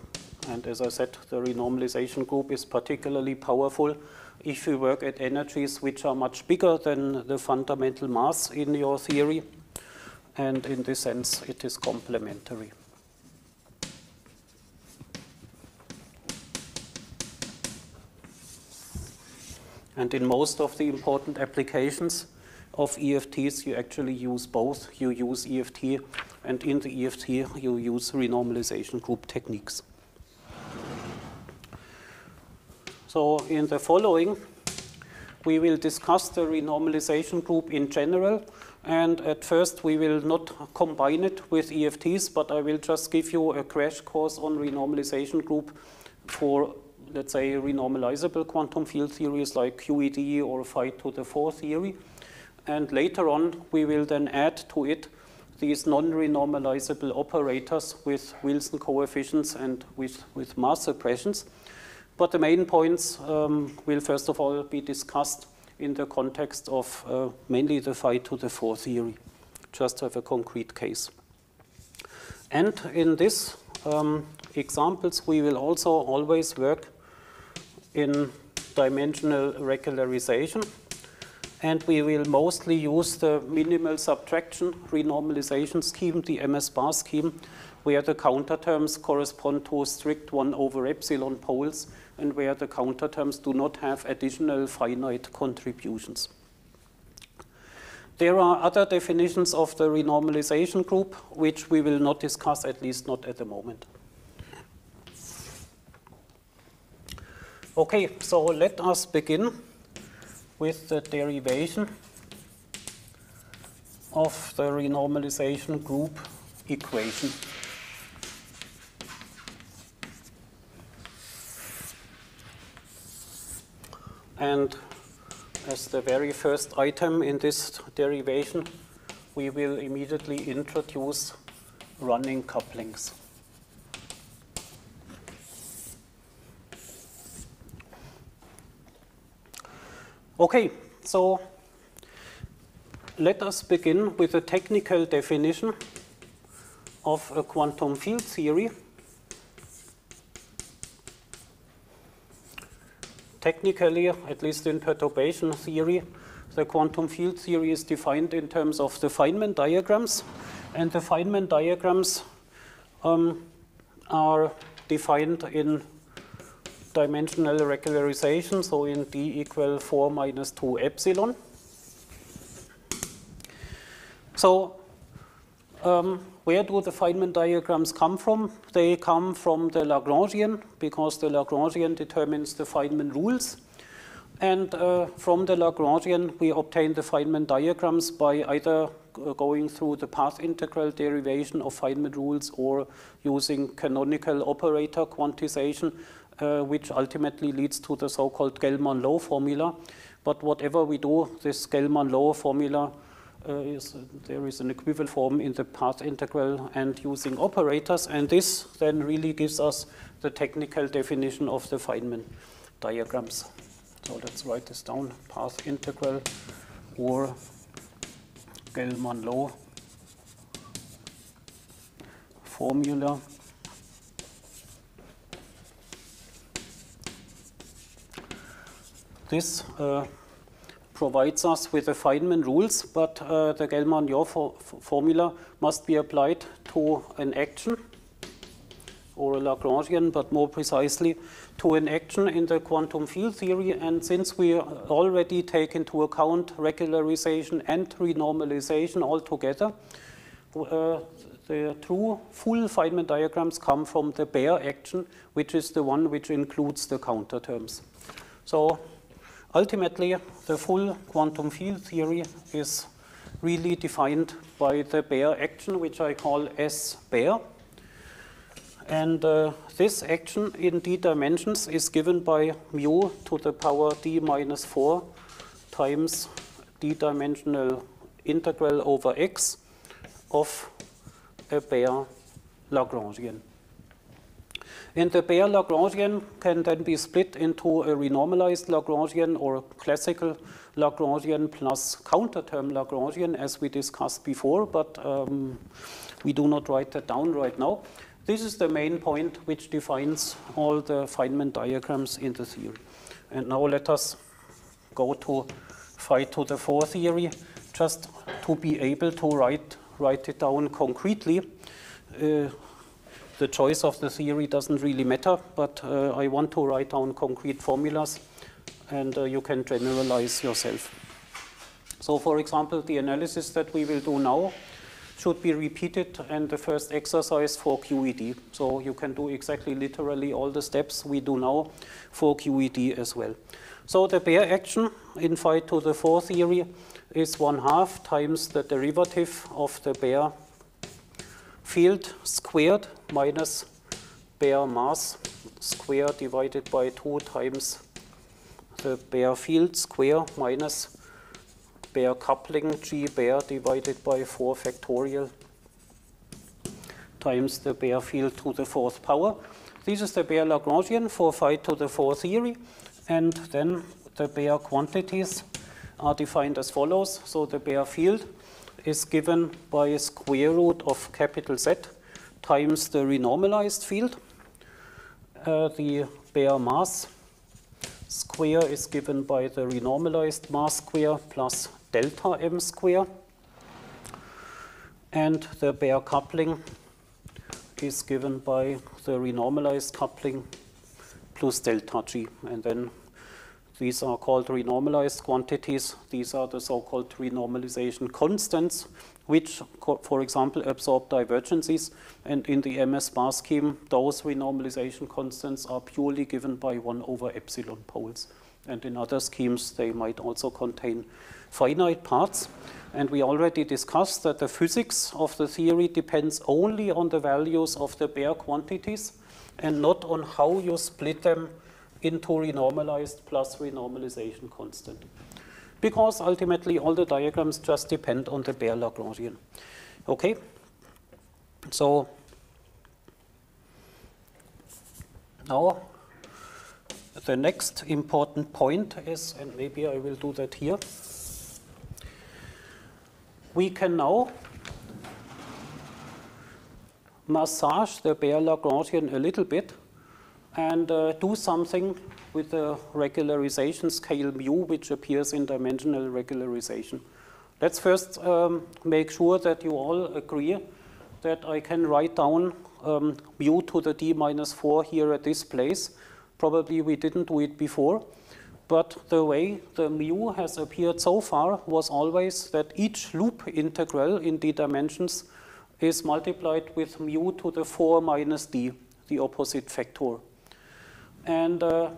and as I said, the renormalization group is particularly powerful if you work at energies which are much bigger than the fundamental mass in your theory. And in this sense, it is complementary. And in most of the important applications of EFTs, you actually use both. You use EFT, and in the EFT, you use renormalization group techniques. So in the following, we will discuss the renormalization group in general. And at first, we will not combine it with EFTs, but I will just give you a crash course on renormalization group for let's say, renormalizable quantum field theories like QED or phi to the 4 theory. And later on, we will then add to it these non-renormalizable operators with Wilson coefficients and with, with mass suppressions. But the main points um, will first of all be discussed in the context of uh, mainly the phi to the 4 theory, just to have a concrete case. And in these um, examples, we will also always work in dimensional regularization. And we will mostly use the minimal subtraction renormalization scheme, the MS bar scheme, where the counter terms correspond to strict 1 over epsilon poles and where the counter terms do not have additional finite contributions. There are other definitions of the renormalization group, which we will not discuss, at least not at the moment. Okay, so let us begin with the derivation of the renormalization group equation. And as the very first item in this derivation, we will immediately introduce running couplings. Okay, so let us begin with a technical definition of a quantum field theory. Technically, at least in perturbation theory, the quantum field theory is defined in terms of the Feynman diagrams. And the Feynman diagrams um, are defined in dimensional regularization, so in d equal 4 minus 2 epsilon. So um, where do the Feynman diagrams come from? They come from the Lagrangian, because the Lagrangian determines the Feynman rules. And uh, from the Lagrangian, we obtain the Feynman diagrams by either going through the path integral derivation of Feynman rules or using canonical operator quantization uh, which ultimately leads to the so-called Gell-Mann-Low formula. But whatever we do, this Gell-Mann-Low formula uh, is, there is an equivalent form in the path integral and using operators, and this then really gives us the technical definition of the Feynman diagrams. So let's write this down, path integral or Gell-Mann-Low formula. This uh, provides us with the Feynman rules, but uh, the Gell-Mann-Low for formula must be applied to an action or a Lagrangian, but more precisely to an action in the quantum field theory. And since we already take into account regularization and renormalization altogether, uh, the true full Feynman diagrams come from the bare action, which is the one which includes the counter terms. So ultimately, the full quantum field theory is really defined by the bare action, which I call S bare. And uh, this action in d dimensions is given by mu to the power d minus 4 times d-dimensional integral over x of a bare Lagrangian. And the bare Lagrangian can then be split into a renormalized Lagrangian or classical Lagrangian plus counter-term Lagrangian as we discussed before, but um, we do not write that down right now. This is the main point which defines all the Feynman diagrams in the theory. And now let us go to phi to the 4 theory, just to be able to write, write it down concretely. Uh, the choice of the theory doesn't really matter, but uh, I want to write down concrete formulas and uh, you can generalize yourself. So for example, the analysis that we will do now should be repeated and the first exercise for QED. So you can do exactly literally all the steps we do now for QED as well. So the bare action in phi to the 4 theory is 1 half times the derivative of the bare field squared minus bare mass square divided by 2 times the bare field square minus bare coupling G bare divided by 4 factorial times the bare field to the fourth power. This is the bare Lagrangian for phi to the fourth theory. And then the bare quantities are defined as follows. So the bare field is given by a square root of capital Z times the renormalized field. Uh, the bare mass square is given by the renormalized mass square plus delta m square. And the bare coupling is given by the renormalized coupling plus delta g. And then these are called renormalized quantities. These are the so-called renormalization constants, which, for example, absorb divergences. And in the MS bar scheme, those renormalization constants are purely given by 1 over epsilon poles. And in other schemes, they might also contain finite parts. And we already discussed that the physics of the theory depends only on the values of the bare quantities and not on how you split them into renormalized plus renormalization constant. Because ultimately all the diagrams just depend on the bare Lagrangian. Okay? So now the next important point is, and maybe I will do that here, we can now massage the bare Lagrangian a little bit and uh, do something with the regularization scale mu, which appears in dimensional regularization. Let's first um, make sure that you all agree that I can write down um, mu to the d minus 4 here at this place. Probably we didn't do it before. But the way the mu has appeared so far was always that each loop integral in d dimensions is multiplied with mu to the 4 minus d, the opposite factor. And uh,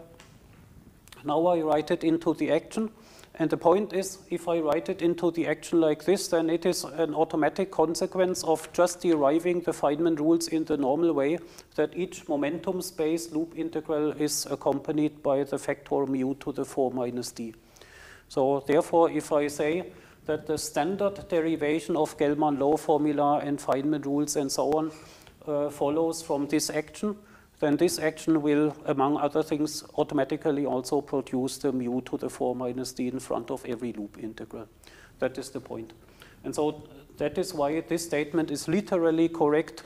now I write it into the action. And the point is, if I write it into the action like this, then it is an automatic consequence of just deriving the Feynman rules in the normal way that each momentum space loop integral is accompanied by the factor mu to the 4 minus d. So therefore, if I say that the standard derivation of Gell-Mann Low formula and Feynman rules and so on uh, follows from this action, then this action will, among other things, automatically also produce the mu to the 4 minus d in front of every loop integral. That is the point. And so that is why this statement is literally correct,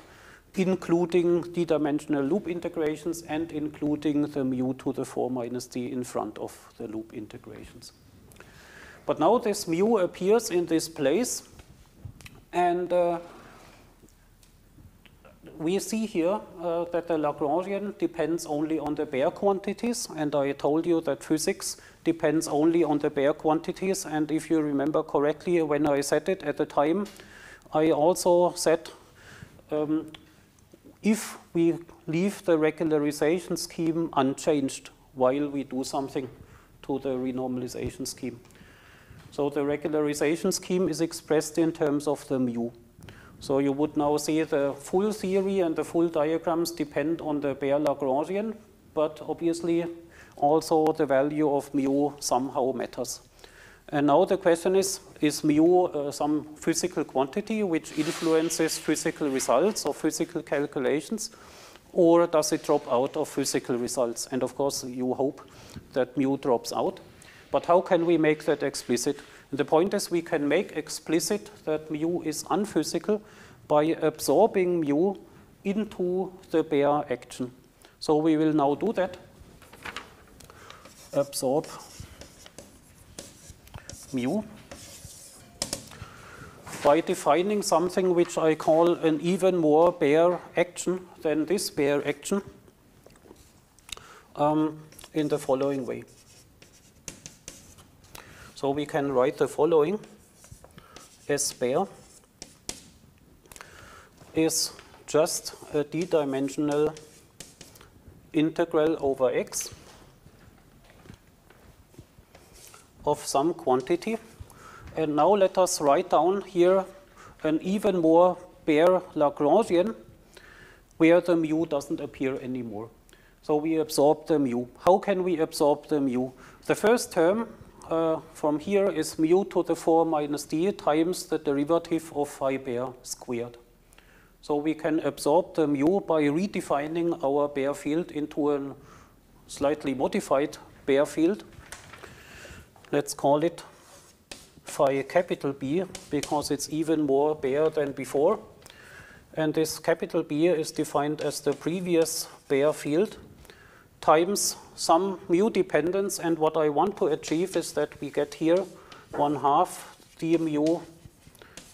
including d-dimensional loop integrations and including the mu to the 4 minus d in front of the loop integrations. But now this mu appears in this place, and uh, we see here uh, that the Lagrangian depends only on the bare quantities, and I told you that physics depends only on the bare quantities, and if you remember correctly, when I said it at the time, I also said um, if we leave the regularization scheme unchanged while we do something to the renormalization scheme. So the regularization scheme is expressed in terms of the mu. So you would now see the full theory and the full diagrams depend on the bare Lagrangian, but obviously also the value of mu somehow matters. And now the question is, is mu uh, some physical quantity which influences physical results or physical calculations, or does it drop out of physical results? And of course, you hope that mu drops out. But how can we make that explicit? The point is we can make explicit that mu is unphysical by absorbing mu into the bare action. So we will now do that. Absorb mu by defining something which I call an even more bare action than this bare action um, in the following way. So we can write the following S bare is just a d-dimensional integral over x of some quantity. And now let us write down here an even more bare Lagrangian where the mu doesn't appear anymore. So we absorb the mu. How can we absorb the mu? The first term uh, from here is mu to the 4 minus d times the derivative of phi bare squared. So we can absorb the mu by redefining our bare field into a slightly modified bare field let's call it phi capital B because it's even more bare than before. And this capital B is defined as the previous bare field times some mu dependence. And what I want to achieve is that we get here 1 half d mu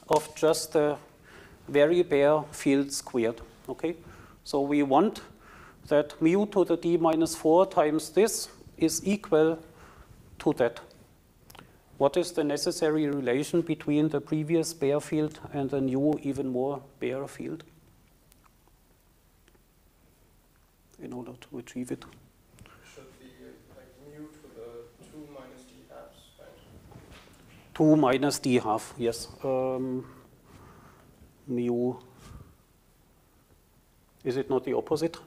of just the very bare field squared. Okay, so we want that mu to the d minus 4 times this is equal to that. What is the necessary relation between the previous bare field and the new, even more bare field in order to achieve it? Should be like mu to the 2 minus d halves, right? 2 minus d half, yes. Um, mu, is it not the opposite?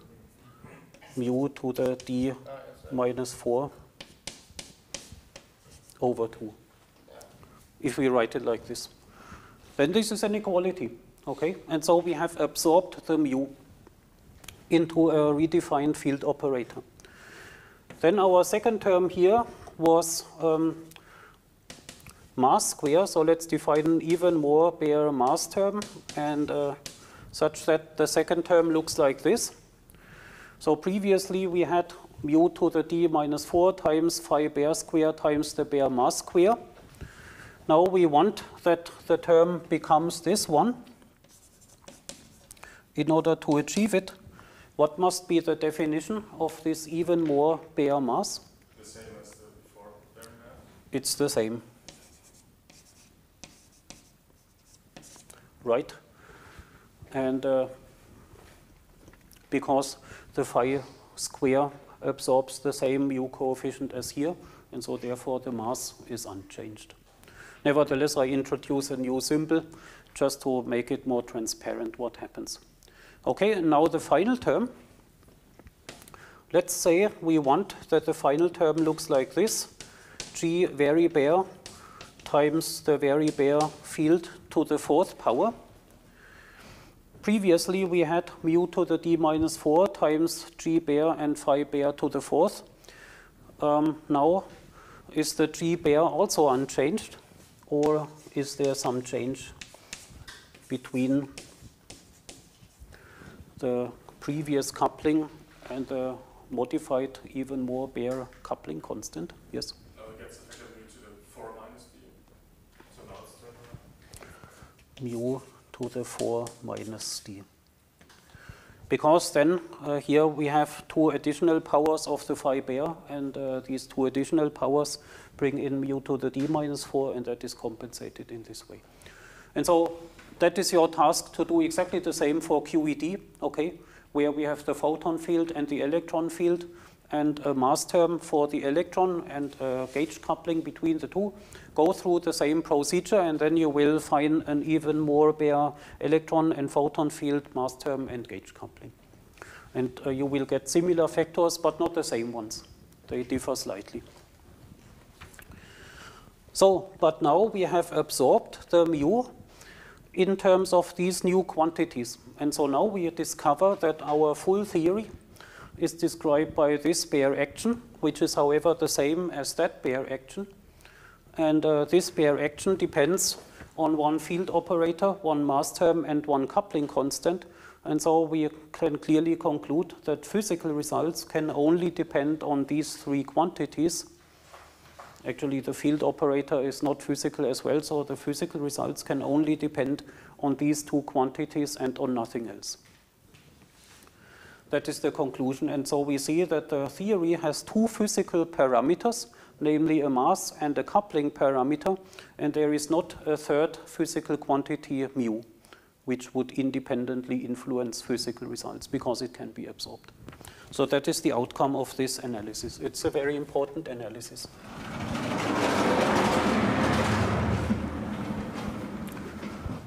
Mu to the d Ah, yes, minus 4 over 2 if we write it like this. Then this is an equality, okay? And so we have absorbed the mu into a redefined field operator. Then our second term here was um, mass square, so let's define an even more bare mass term and uh, such that the second term looks like this. So previously we had mu to the d minus 4 times phi bare square times the bare mass square. Now we want that the term becomes this one. In order to achieve it, what must be the definition of this even more bare mass? The same as the before bare mass. It's the same. Right? And uh, because the phi square absorbs the same mu coefficient as here, and so therefore the mass is unchanged. Nevertheless, I introduce a new symbol just to make it more transparent what happens. Okay, and now the final term. Let's say we want that the final term looks like this. G very bare times the very bare field to the fourth power. Previously, we had mu to the d minus 4 times g bare and phi bare to the fourth. Um, now, is the g bare also unchanged? Or is there some change between the previous coupling and the modified, even more bare coupling constant? Yes? Now it gets effectively to the 4 minus d. So now it's mu to the 4 minus d. Because then uh, here we have two additional powers of the phi bare, and uh, these two additional powers bring in mu to the d minus 4, and that is compensated in this way. And so that is your task to do exactly the same for QED, okay, where we have the photon field and the electron field and a mass term for the electron and gauge coupling between the two. Go through the same procedure and then you will find an even more bare electron and photon field mass term and gauge coupling. And uh, you will get similar factors, but not the same ones. They differ slightly. So, but now we have absorbed the mu in terms of these new quantities. And so now we discover that our full theory is described by this bare action, which is, however, the same as that bare action. And uh, this bare action depends on one field operator, one mass term, and one coupling constant. And so we can clearly conclude that physical results can only depend on these three quantities. Actually, the field operator is not physical as well, so the physical results can only depend on these two quantities and on nothing else. That is the conclusion. And so we see that the theory has two physical parameters, namely a mass and a coupling parameter, and there is not a third physical quantity mu which would independently influence physical results because it can be absorbed. So that is the outcome of this analysis. It's a very important analysis.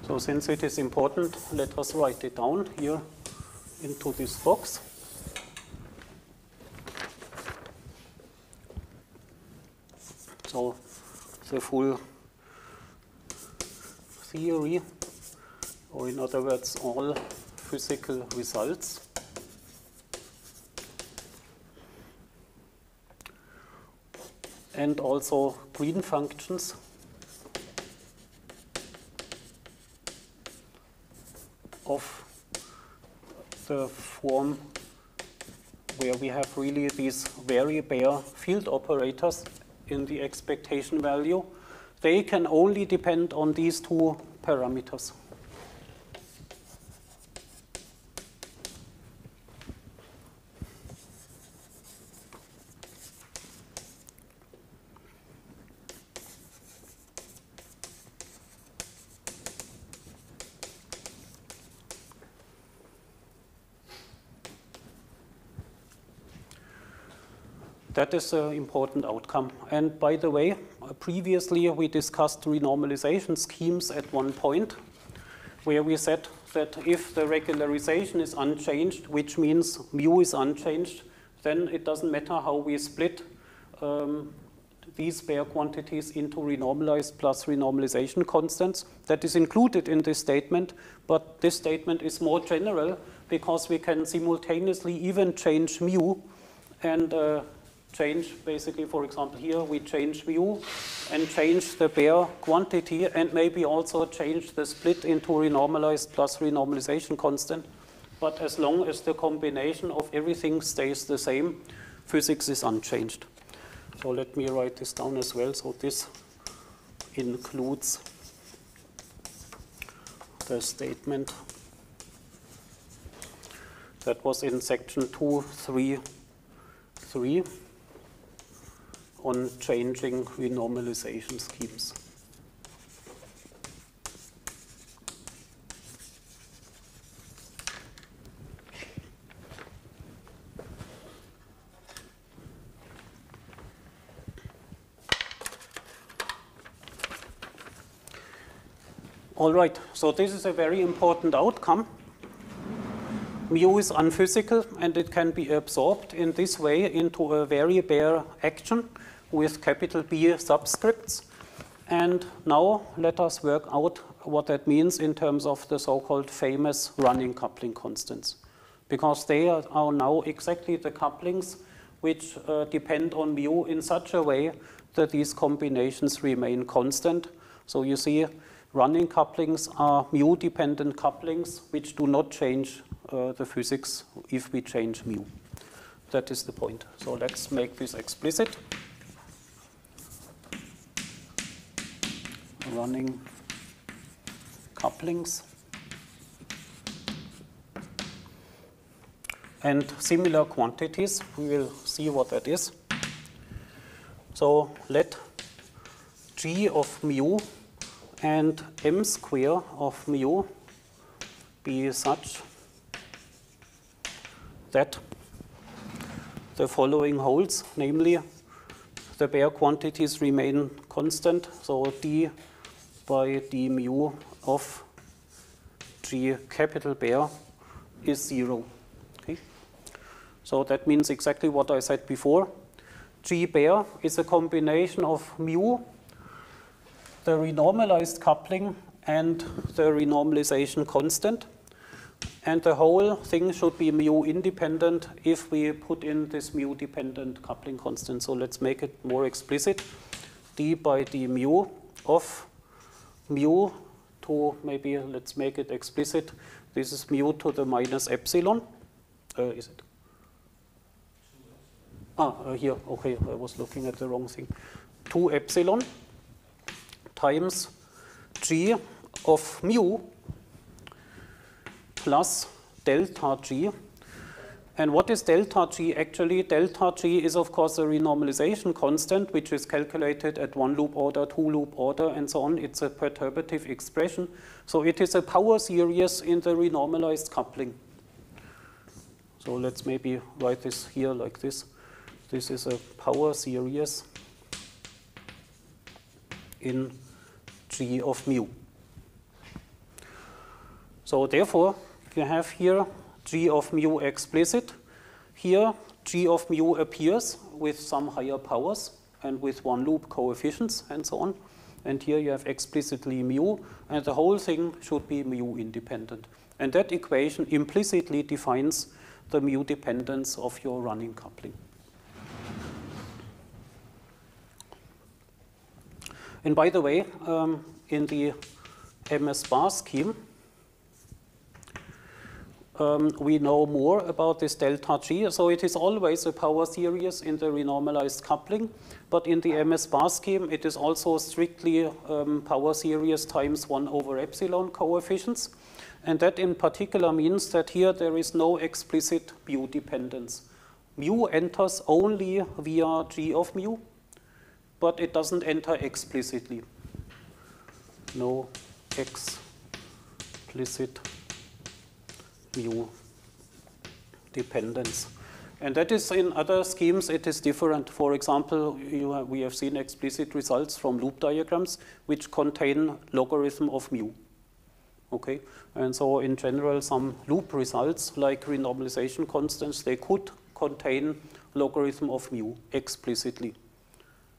So since it is important, let us write it down here into this box. So the full theory or in other words, all physical results. And also green functions. of the form where we have really these very bare field operators in the expectation value, they can only depend on these two parameters. That is an important outcome. And by the way, uh, previously we discussed renormalization schemes at one point, where we said that if the regularization is unchanged, which means mu is unchanged, then it doesn't matter how we split um, these bare quantities into renormalized plus renormalization constants. That is included in this statement, but this statement is more general because we can simultaneously even change mu and uh, change basically, for example, here we change mu and change the bare quantity and maybe also change the split into renormalized plus renormalization constant. But as long as the combination of everything stays the same, physics is unchanged. So let me write this down as well. So this includes the statement that was in section 233 on changing renormalization schemes. All right, so this is a very important outcome. Mu is unphysical and it can be absorbed in this way into a very bare action with capital B subscripts. And now let us work out what that means in terms of the so-called famous running coupling constants. Because they are, now exactly the couplings which uh, depend on mu in such a way that these combinations remain constant. So you see running couplings are mu-dependent couplings which do not change uh, the physics if we change mu. That is the point. So let's make this explicit. Running couplings. And similar quantities, we will see what that is. So let G of mu and m square of mu be such that the following holds, namely the bare quantities remain constant, so d by d mu of g capital bare is zero. Okay? So that means exactly what I said before. G bare is a combination of mu, the renormalized coupling, and the renormalization constant. And the whole thing should be mu independent if we put in this mu dependent coupling constant. So let's make it more explicit. d by d mu of mu to maybe let's make it explicit. This is mu to the minus epsilon. Uh, is it? Ah, uh, here, okay, I was looking at the wrong thing. 2 epsilon times g of mu plus delta g. And what is delta g actually? Delta g is of course a renormalization constant which is calculated at one loop order, two loop order and so on. It's a perturbative expression. So it is a power series in the renormalized coupling. So let's maybe write this here like this. This is a power series in G of mu. So therefore, you have here G of mu explicit. Here, G of mu appears with some higher powers and with one loop coefficients and so on. And here you have explicitly mu, and the whole thing should be mu independent. And that equation implicitly defines the mu dependence of your running coupling. And by the way, um, in the MS bar scheme, um, we know more about this delta G. So it is always a power series in the renormalized coupling, but in the MS bar scheme, it is also strictly um, power series times 1 over epsilon coefficients. And that in particular means that here there is no explicit mu dependence. Mu enters only via G of mu, but it doesn't enter explicitly. No explicit mu dependence. And that is in other schemes, it is different. For example, have, we have seen explicit results from loop diagrams which contain logarithm of mu. Okay, and so in general, some loop results like renormalization constants, they could contain logarithm of mu explicitly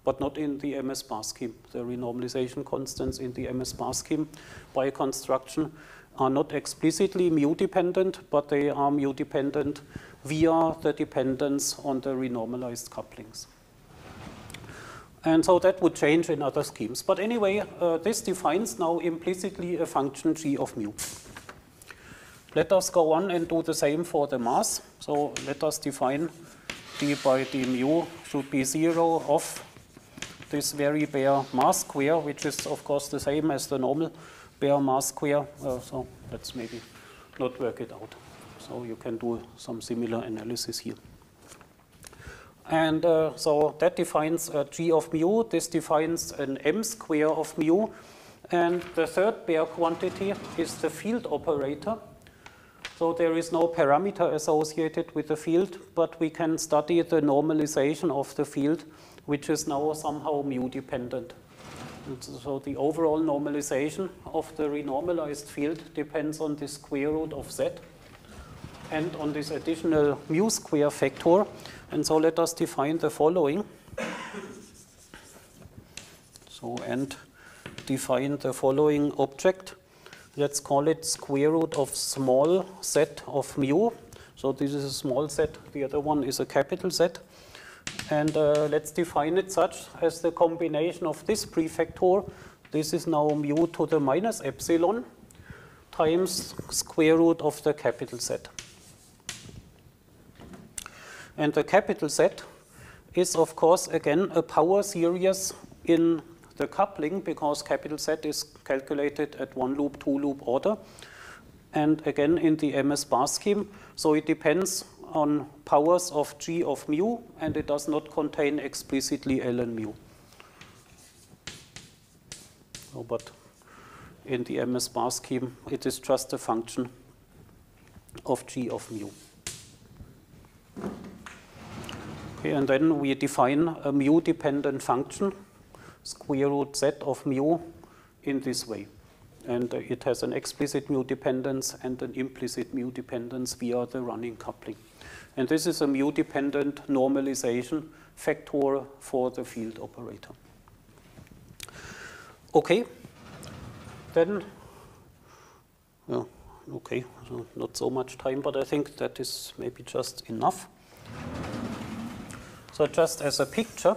but not in the MS bar scheme. The renormalization constants in the MS bar scheme by construction are not explicitly mu dependent, but they are mu dependent via the dependence on the renormalized couplings. And so that would change in other schemes. But anyway, uh, this defines now implicitly a function g of mu. Let us go on and do the same for the mass. So let us define d by d mu should be 0 of this very bare mass square, which is of course the same as the normal bare mass square. Uh, so let's maybe not work it out. So you can do some similar analysis here. And uh, so that defines uh, g of mu. This defines an m square of mu. And the third bare quantity is the field operator. So there is no parameter associated with the field, but we can study the normalization of the field which is now somehow mu dependent. So the overall normalization of the renormalized field depends on the square root of z and on this additional mu square factor. And so let us define the following. So and define the following object. Let's call it square root of small z of mu. So this is a small z, the other one is a capital Z. And uh, let's define it such as the combination of this prefactor. This is now mu to the minus epsilon times square root of the capital Z. And the capital Z is, of course, again, a power series in the coupling because capital Z is calculated at one loop, two loop order. And again, in the MS bar scheme, so it depends on powers of g of mu, and it does not contain explicitly ln mu. Oh, but in the MS bar scheme, it is just a function of g of mu. Okay, and then we define a mu-dependent function, square root z of mu, in this way. And uh, it has an explicit mu dependence and an implicit mu dependence via the running coupling. And this is a mu dependent normalization factor for the field operator. Okay, then, well, okay, so not so much time, but I think that is maybe just enough. So just as a picture,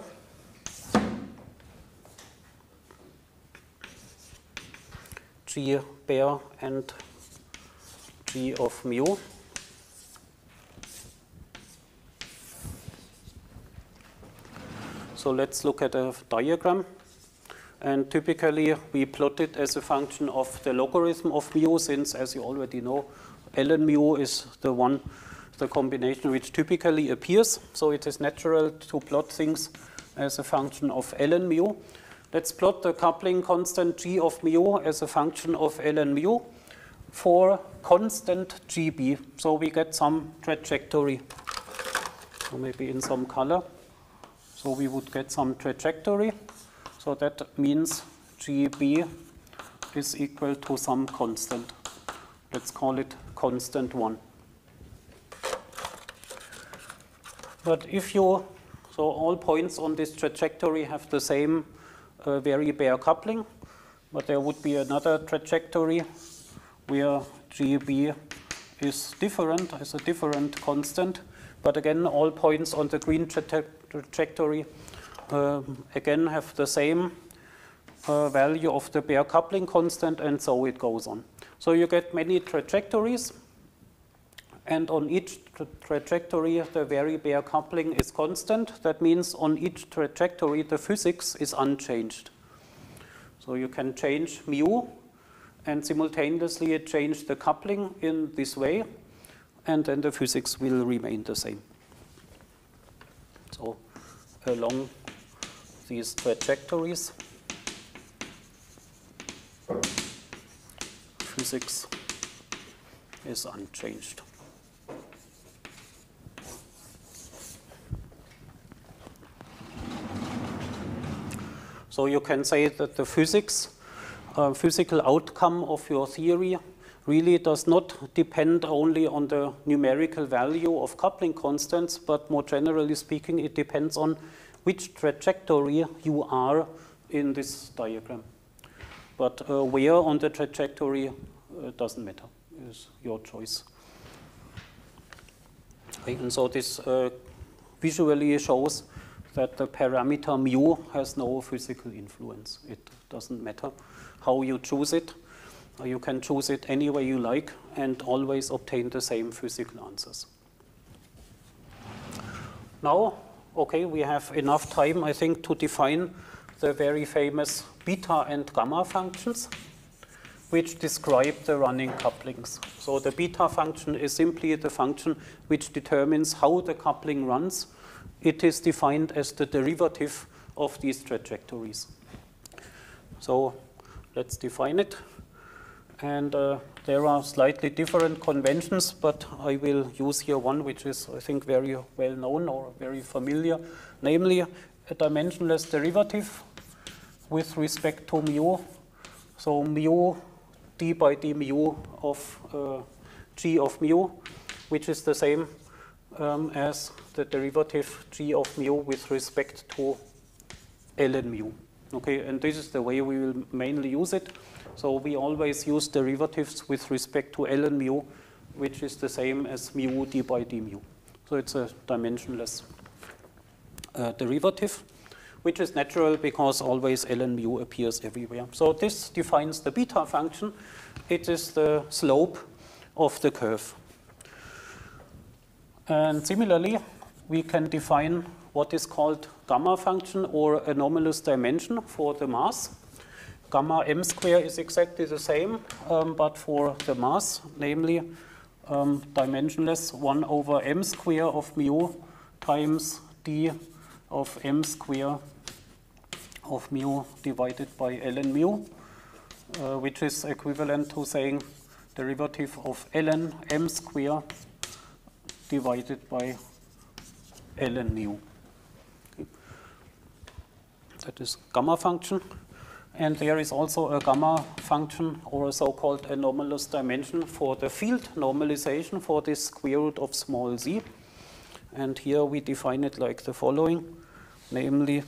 G bar and G of mu. So let's look at a diagram. And typically, we plot it as a function of the logarithm of mu, since, as you already know, ln mu is the one, the combination which typically appears. So it is natural to plot things as a function of ln mu. Let's plot the coupling constant g of mu as a function of ln mu for constant gb. So we get some trajectory. So maybe in some color. So we would get some trajectory. So that means GB is equal to some constant. Let's call it constant 1. But if you, so all points on this trajectory have the same uh, very bare coupling, but there would be another trajectory where GB is different, is a different constant. But again, all points on the green tra trajectory uh, again have the same uh, value of the bare coupling constant, and so it goes on. So you get many trajectories, and on each tra trajectory, the very bare coupling is constant. That means on each trajectory, the physics is unchanged. So you can change mu and simultaneously change the coupling in this way, and then the physics will remain the same. So along these trajectories. Physics is unchanged. So you can say that the physics, uh, physical outcome of your theory really does not depend only on the numerical value of coupling constants, but more generally speaking, it depends on which trajectory you are in this diagram. But uh, where on the trajectory uh, doesn't matter, is your choice. Okay, and so this uh, visually shows that the parameter mu has no physical influence. It doesn't matter how you choose it. You can choose it any way you like and always obtain the same physical answers. Now, okay, we have enough time, I think, to define the very famous beta and gamma functions, which describe the running couplings. So the beta function is simply the function which determines how the coupling runs. It is defined as the derivative of these trajectories. So let's define it. And uh, there are slightly different conventions, but I will use here one which is, I think, very well known or very familiar, namely a dimensionless derivative with respect to mu. So mu d by d mu of uh, g of mu, which is the same um, as the derivative g of mu with respect to ln mu. Okay, and this is the way we will mainly use it. So we always use derivatives with respect to ln mu, which is the same as mu d by d mu. So it's a dimensionless uh, derivative, which is natural because always ln mu appears everywhere. So this defines the beta function. It is the slope of the curve. And similarly, we can define what is called gamma function or anomalous dimension for the mass gamma m square is exactly the same, um, but for the mass, namely um, dimensionless 1 over m square of mu times d of m square of mu divided by ln mu. uh, which is equivalent to saying derivative of ln m square divided by ln mu. That is gamma function. And there is also a gamma function or a so-called anomalous dimension for the field normalization for this square root of small z. And here we define it like the following, namely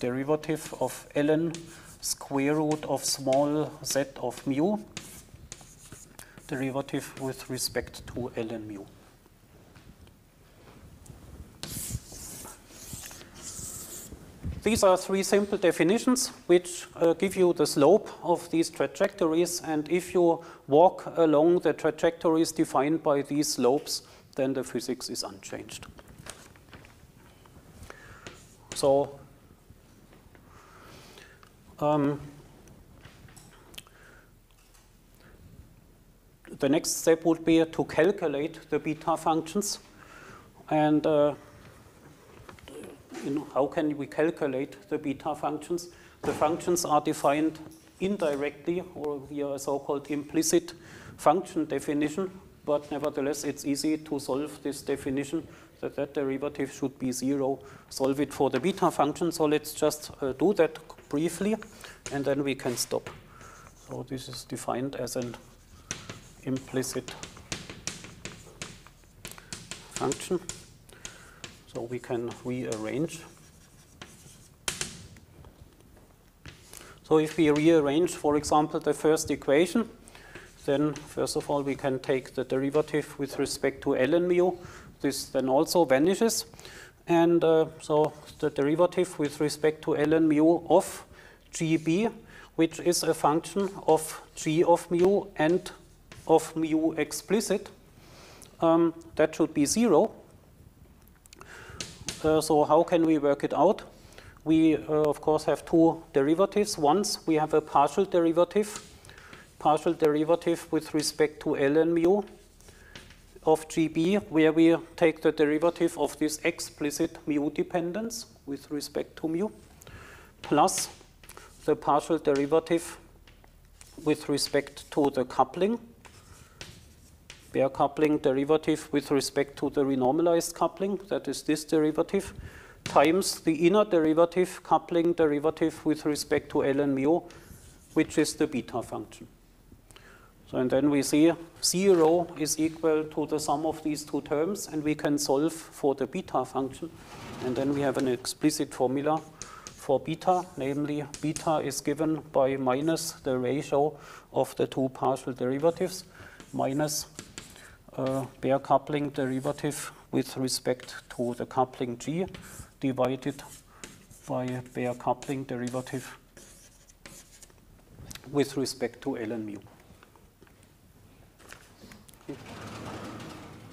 derivative of ln square root of small z of mu, derivative with respect to ln mu. These are three simple definitions which uh, give you the slope of these trajectories and if you walk along the trajectories defined by these slopes then the physics is unchanged. So um, the next step would be to calculate the beta functions and uh, how can we calculate the beta functions? The functions are defined indirectly or via a so-called implicit function definition, but nevertheless it's easy to solve this definition that that derivative should be zero, solve it for the beta function. So let's just uh, do that briefly and then we can stop. So this is defined as an implicit function. So we can rearrange. So if we rearrange, for example, the first equation, then first of all we can take the derivative with respect to ln mu. This then also vanishes. And uh, so the derivative with respect to ln mu of gb, which is a function of g of mu and of mu explicit, um, that should be zero. Uh, so how can we work it out? We, uh, of course, have two derivatives. Once we have a partial derivative, partial derivative with respect to ln mu of gb, where we take the derivative of this explicit mu dependence with respect to mu, plus the partial derivative with respect to the coupling bare coupling derivative with respect to the renormalized coupling, that is this derivative, times the inner derivative coupling derivative with respect to ln mu, which is the beta function. So and then we see 0 is equal to the sum of these two terms, and we can solve for the beta function. And then we have an explicit formula for beta, namely beta is given by minus the ratio of the two partial derivatives minus uh, bare coupling derivative with respect to the coupling G divided by bare coupling derivative with respect to ln mu.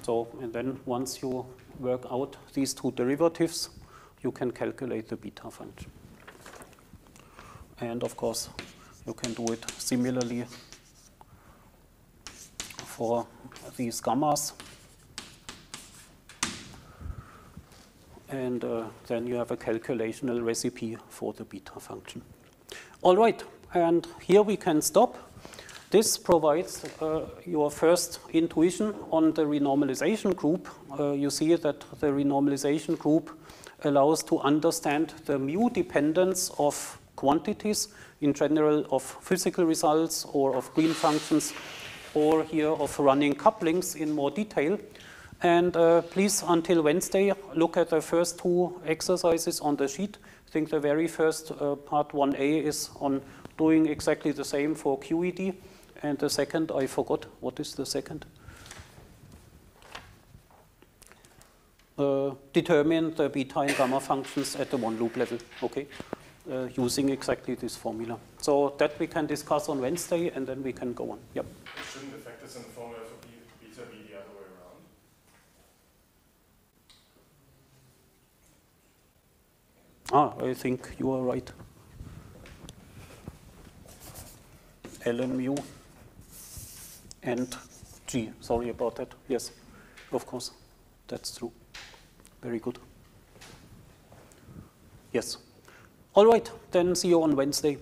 So, and then once you work out these two derivatives, you can calculate the beta function. And of course, you can do it similarly for these gammas. And uh, then you have a calculational recipe for the beta function. All right, and here we can stop. This provides uh, your first intuition on the renormalization group. Uh, you see that the renormalization group allows to understand the mu dependence of quantities, in general of physical results or of green functions or here of running couplings in more detail. And uh, please, until Wednesday, look at the first two exercises on the sheet. I think the very first uh, part 1a is on doing exactly the same for QED. And the second, I forgot. What is the second? Uh, determine the beta and gamma functions at the one loop level. Okay uh, using exactly this formula. So that we can discuss on Wednesday and then we can go on. Yep. Shouldn't the factors in the formula for beta be the other way around? Ah, I think you are right. ln mu and g. Sorry about that. Yes, of course. That's true. Very good. Yes. All right, then see you on Wednesday.